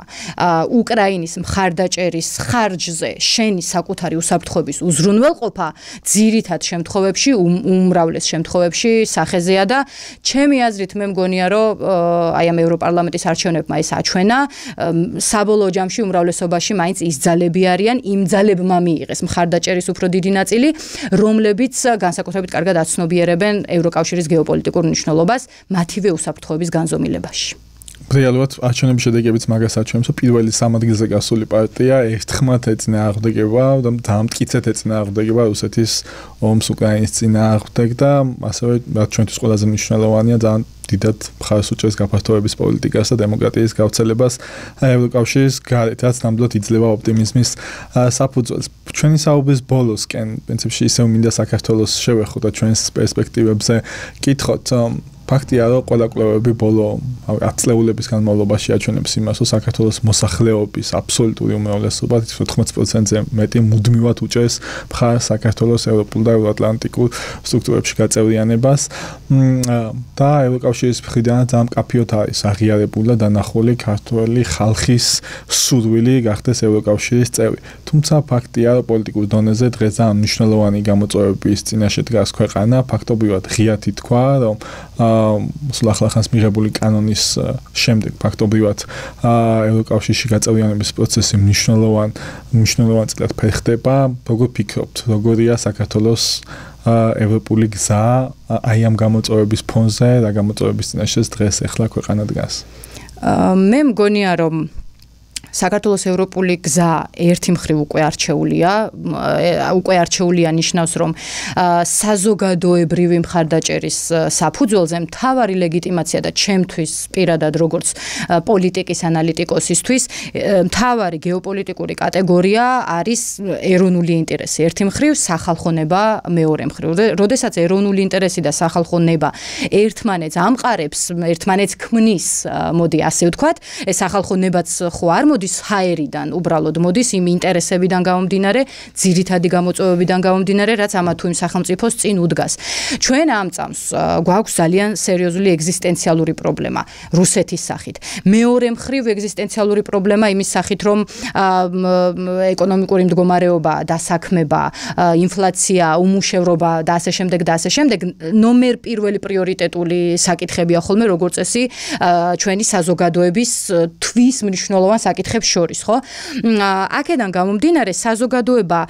უკრაინის მხარდაჭერის ხარჯზე შენი საკუთარი უსაფრთხოების უზრუნველყოფა ძირითად შემთხვევებში უმრავლეს შემთხვევებში სახეზეა და ჩემი აზრით მე მგონია რომ აი ამ ევროპარლამენტის არჩევნებმა ეს აჩვენა საბოლოო ჯამში უმრავლესობაში მაინც ის ძალები არიან იმ ძალებმა მიიღეს მხარდაჭერის უფრო დიდი ნაწილი რომლებიც განსაკუთრებით კარგად აცნობიერებენ აკავშირებენ ევროკავშირის გეოპოლიტიკურ მნიშვნელობას მათივე უსაფრთხოების განზომილებაში. რეალურად არჩევნების შედეგებიც მაგას აჩვენებს, რომ პირველი სამადგილზე გასული პარტია ერთხმათ ეწინა აღდგება და დამტკიცეთ ეწინა აღდგება რუსეთის ომს უკრაინის წინა აღდეგ და ასევე რაც ჩვენთვის ყველაზე მნიშვნელოვანია ძალიან დიდად მხარს უჭერს გაფართოების პოლიტიკას და დემოკრატიის გავრცელებას ევროკავშირის გარეთ, რაც ნამდვილად იძლევა ოპტიმიზმის საფუძველს. ჩვენი საუბრის ბოლოსკენ, პრინციპში ისევ მინდა საქართველოს შევეხო და ჩვენს პერსპექტივებზე კითხოთ, ფაქტია რომ ყველა კვლევები ბოლო 10 წლეულების განმავლობაში აჩვენებს იმას, რომ საქართველოს მოსახლეობის აბსოლუტური უმრავლესობა 80%-ზე მეტი მუდმივად უჭერს მხარს საქართველოს ევროპულ და ევროატლანტიკურ სტრუქტურებში გაწევრიანებას და ევროკავშირის მხრიდან ძალიან კაფიოთ არის აღიარებული და დანახული ქართული ხალხის სურვილი გახდეს ევროკავშირის წევრი. თუმცა ფაქტია რომ პოლიტიკურ დონეზე დღეს ძალიან მნიშვნელოვანი გამოწვევების წინაშე დგას ქვეყანა, ფაქტობრივად ღიათ ითქვა, რომ სულახლახანს მიღებული კანონის შემდეგ ფაქტობრივად ევროკავშირში გაწევრიანების პროცესი მნიშვნელოვან მნიშვნელოვან წილად ფერხდება. როგორ ფიქრობთ, როგორია საქართველოს ევროპული გზა აი ამ გამოწვევების ფონზე და გამოწვევების წინაშე დღეს ახლა ქვეყანა დგას? მე მგონია რომ საქართველოს ევროპული გზა ერთი მხრივ უკვე არჩეულია, უკვე არჩეულია ნიშნავს, რომ საზოგადოებრივი მხარდაჭერის საფუძველზე მთავარი ლეგიტიმაცია და ჩემთვის პირადად როგორც პოლიტიკის ანალიტიკოსისთვის მთავარი გეოპოლიტიკური კატეგორია არის ეროვნული ინტერესი. ერთი მხრივ სახალხო ნება მეორე მხრივ. როდესაც ეროვნული ინტერესი და სახალხო ნება ერთმანეთს ამყარებს, ერთმანეთს ქმნის, მოდი ასე ვთქვათ, ეს სახალხო ნებაც ხო არ მოდის ჰაერიდან, უბრალოდ მოდის იმ ინტერესებიდან გამომდინარე, ძირითადი გამოწვევებიდან გამომდინარე, რაც ამა თუ იმ სახელმწიფოს წინ უდგას. ჩვენ ამ წამს გვაქვს ძალიან სერიოზული ეგზისტენციალური პრობლემა რუსეთის სახით. მეორე მხრივ ეგზისტენციალური პრობლემა იმის სახით, რომ ეკონომიკური მდგომარეობა, დასაქმება, ინფლაცია, უმუშევრობა და ასე შემდეგ და ასე შემდეგ ნომერ პირველი პრიორიტეტული საკითხებია ხოლმე როგორც წესი ჩვენი საზოგადოების თვის მნიშვნელოვან საკითხ საკითხებს შორის, ხო? აქედან გამომდინარე საზოგადოება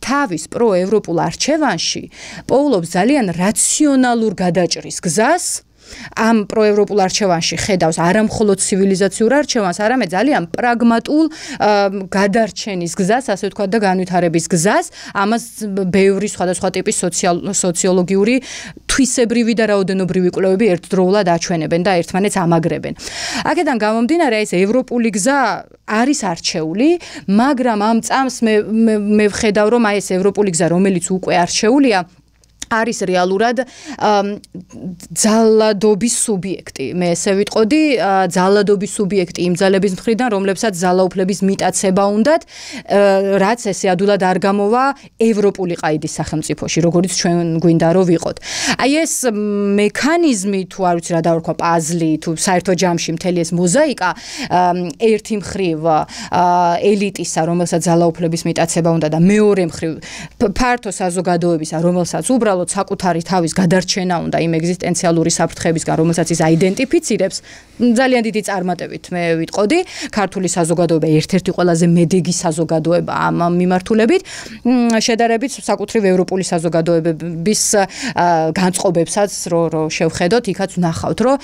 თავის პროევროპულ არჩევანში პოულობს ძალიან რაციონალურ გადაჭრის გზას ამ პროევროპულ არჩევანში ხედავს არამხოლოდ ცივილიზაციურ არჩევანს, არამედ ძალიან პრაგმატულ გადარჩენის გზას, ასე ვთქვათ და განვითარების გზას, ამას ბევრი სხვადასხვა ტიპის სოციოლოგიური თვისებრივი და რაოდენობრივი კვლევები ერთდროულად აჩვენებენ და ერთმანეთს ამაგრებენ. აქედან გამომდინარე, ეს ევროპული გზა არის არჩეული, მაგრამ ამ წამს მე მე ვხედავ, რომ აი ეს ევროპული გზა, რომელიც უკვე არჩეულია, არის რეალურად ძალადობის სუბიექტი. მე ესე ვიტყოდი, ძალადობის სუბიექტი იმ ძალების მხრიდან, რომლებსაც ძალაუფლების მიტაცება უნდათ, რაც ესე ადულად არ გამოვა ევროპული ყაიდის სახელმწიფოში, როგორც ჩვენ გვინდა რომ ვიყოთ. აი ეს მექანიზმი თუ არ ვიცი რა დავარქვა, პაზლი თუ საერთო ჯამში მთელი ეს მოზაიკა ერთი მხრივ ელიტისა, რომელსაც ძალაუფლების მიტაცება უნდა და მეორე მხრივ ფართო საზოგადოებისა, რომელსაც უბრალოდ უბრალოდ საკუთარი თავის გადარჩენა უნდა იმ ეგზისტენციალური საფრთხებისგან, რომელსაც ის აიდენტიფიცირებს, ძალიან დიდი წარმატებით მე ვიტყოდი, ქართული საზოგადოება ერთ-ერთი ყველაზე მედეგი საზოგადოება ამ მიმართულებით, შედარებით საკუთრივ ევროპული საზოგადოებების განწყობებსაც რო რო შევხედოთ, იქაც ვნახავთ, რომ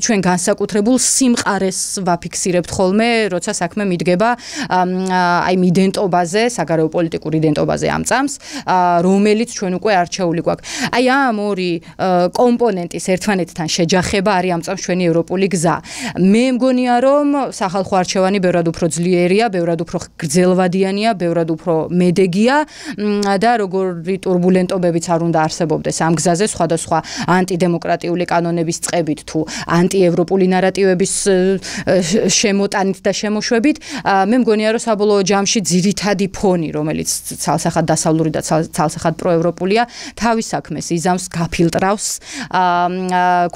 ჩვენ განსაკუთრებულ სიმყარეს ვაფიქსირებთ ხოლმე, როცა საქმე მიდგება აი მიდენტობაზე, საგარეო პოლიტიკურ იდენტობაზე ამ წამს, რომელიც ჩვენ უკვე არჩეულ მიღწეული გვაქვს. აი ამ ორი კომპონენტის ერთმანეთთან შეჯახება არის ამ წამს ჩვენი ევროპული გზა. მე მგონია რომ სახალხო არჩევანი ბევრად უფრო ძლიერია, ბევრად უფრო გრძელვადიანია, ბევრად უფრო მედეგია და როგორი ტურბულენტობებიც არ უნდა არსებობდეს ამ გზაზე სხვადასხვა ანტიდემოკრატიული კანონების წყებით თუ ანტიევროპული ნარატივების შემოტანით და შემოშვებით მე მგონია რომ საბოლოო ჯამში ძირითადი ფონი რომელიც ცალსახად დასავლური და ცალსახად პროევროპულია თავის საქმეს იზამს გაფილტრავს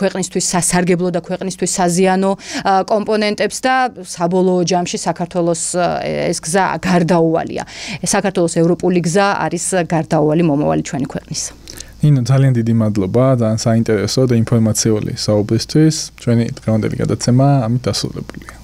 ქვეყნისთვის სასარგებლო და ქვეყნისთვის საზიანო კომპონენტებს და საბოლოო ჯამში საქართველოს ეს გზა გარდაუვალია. საქართველოს ევროპული გზა არის გარდაუვალი მომავალი ჩვენი ქვეყნის. ინო ძალიან დიდი მადლობა ძალიან საინტერესო და ინფორმაციული საუბრისთვის. ჩვენი დღევანდელი გადაცემა ამით დასრულებულია.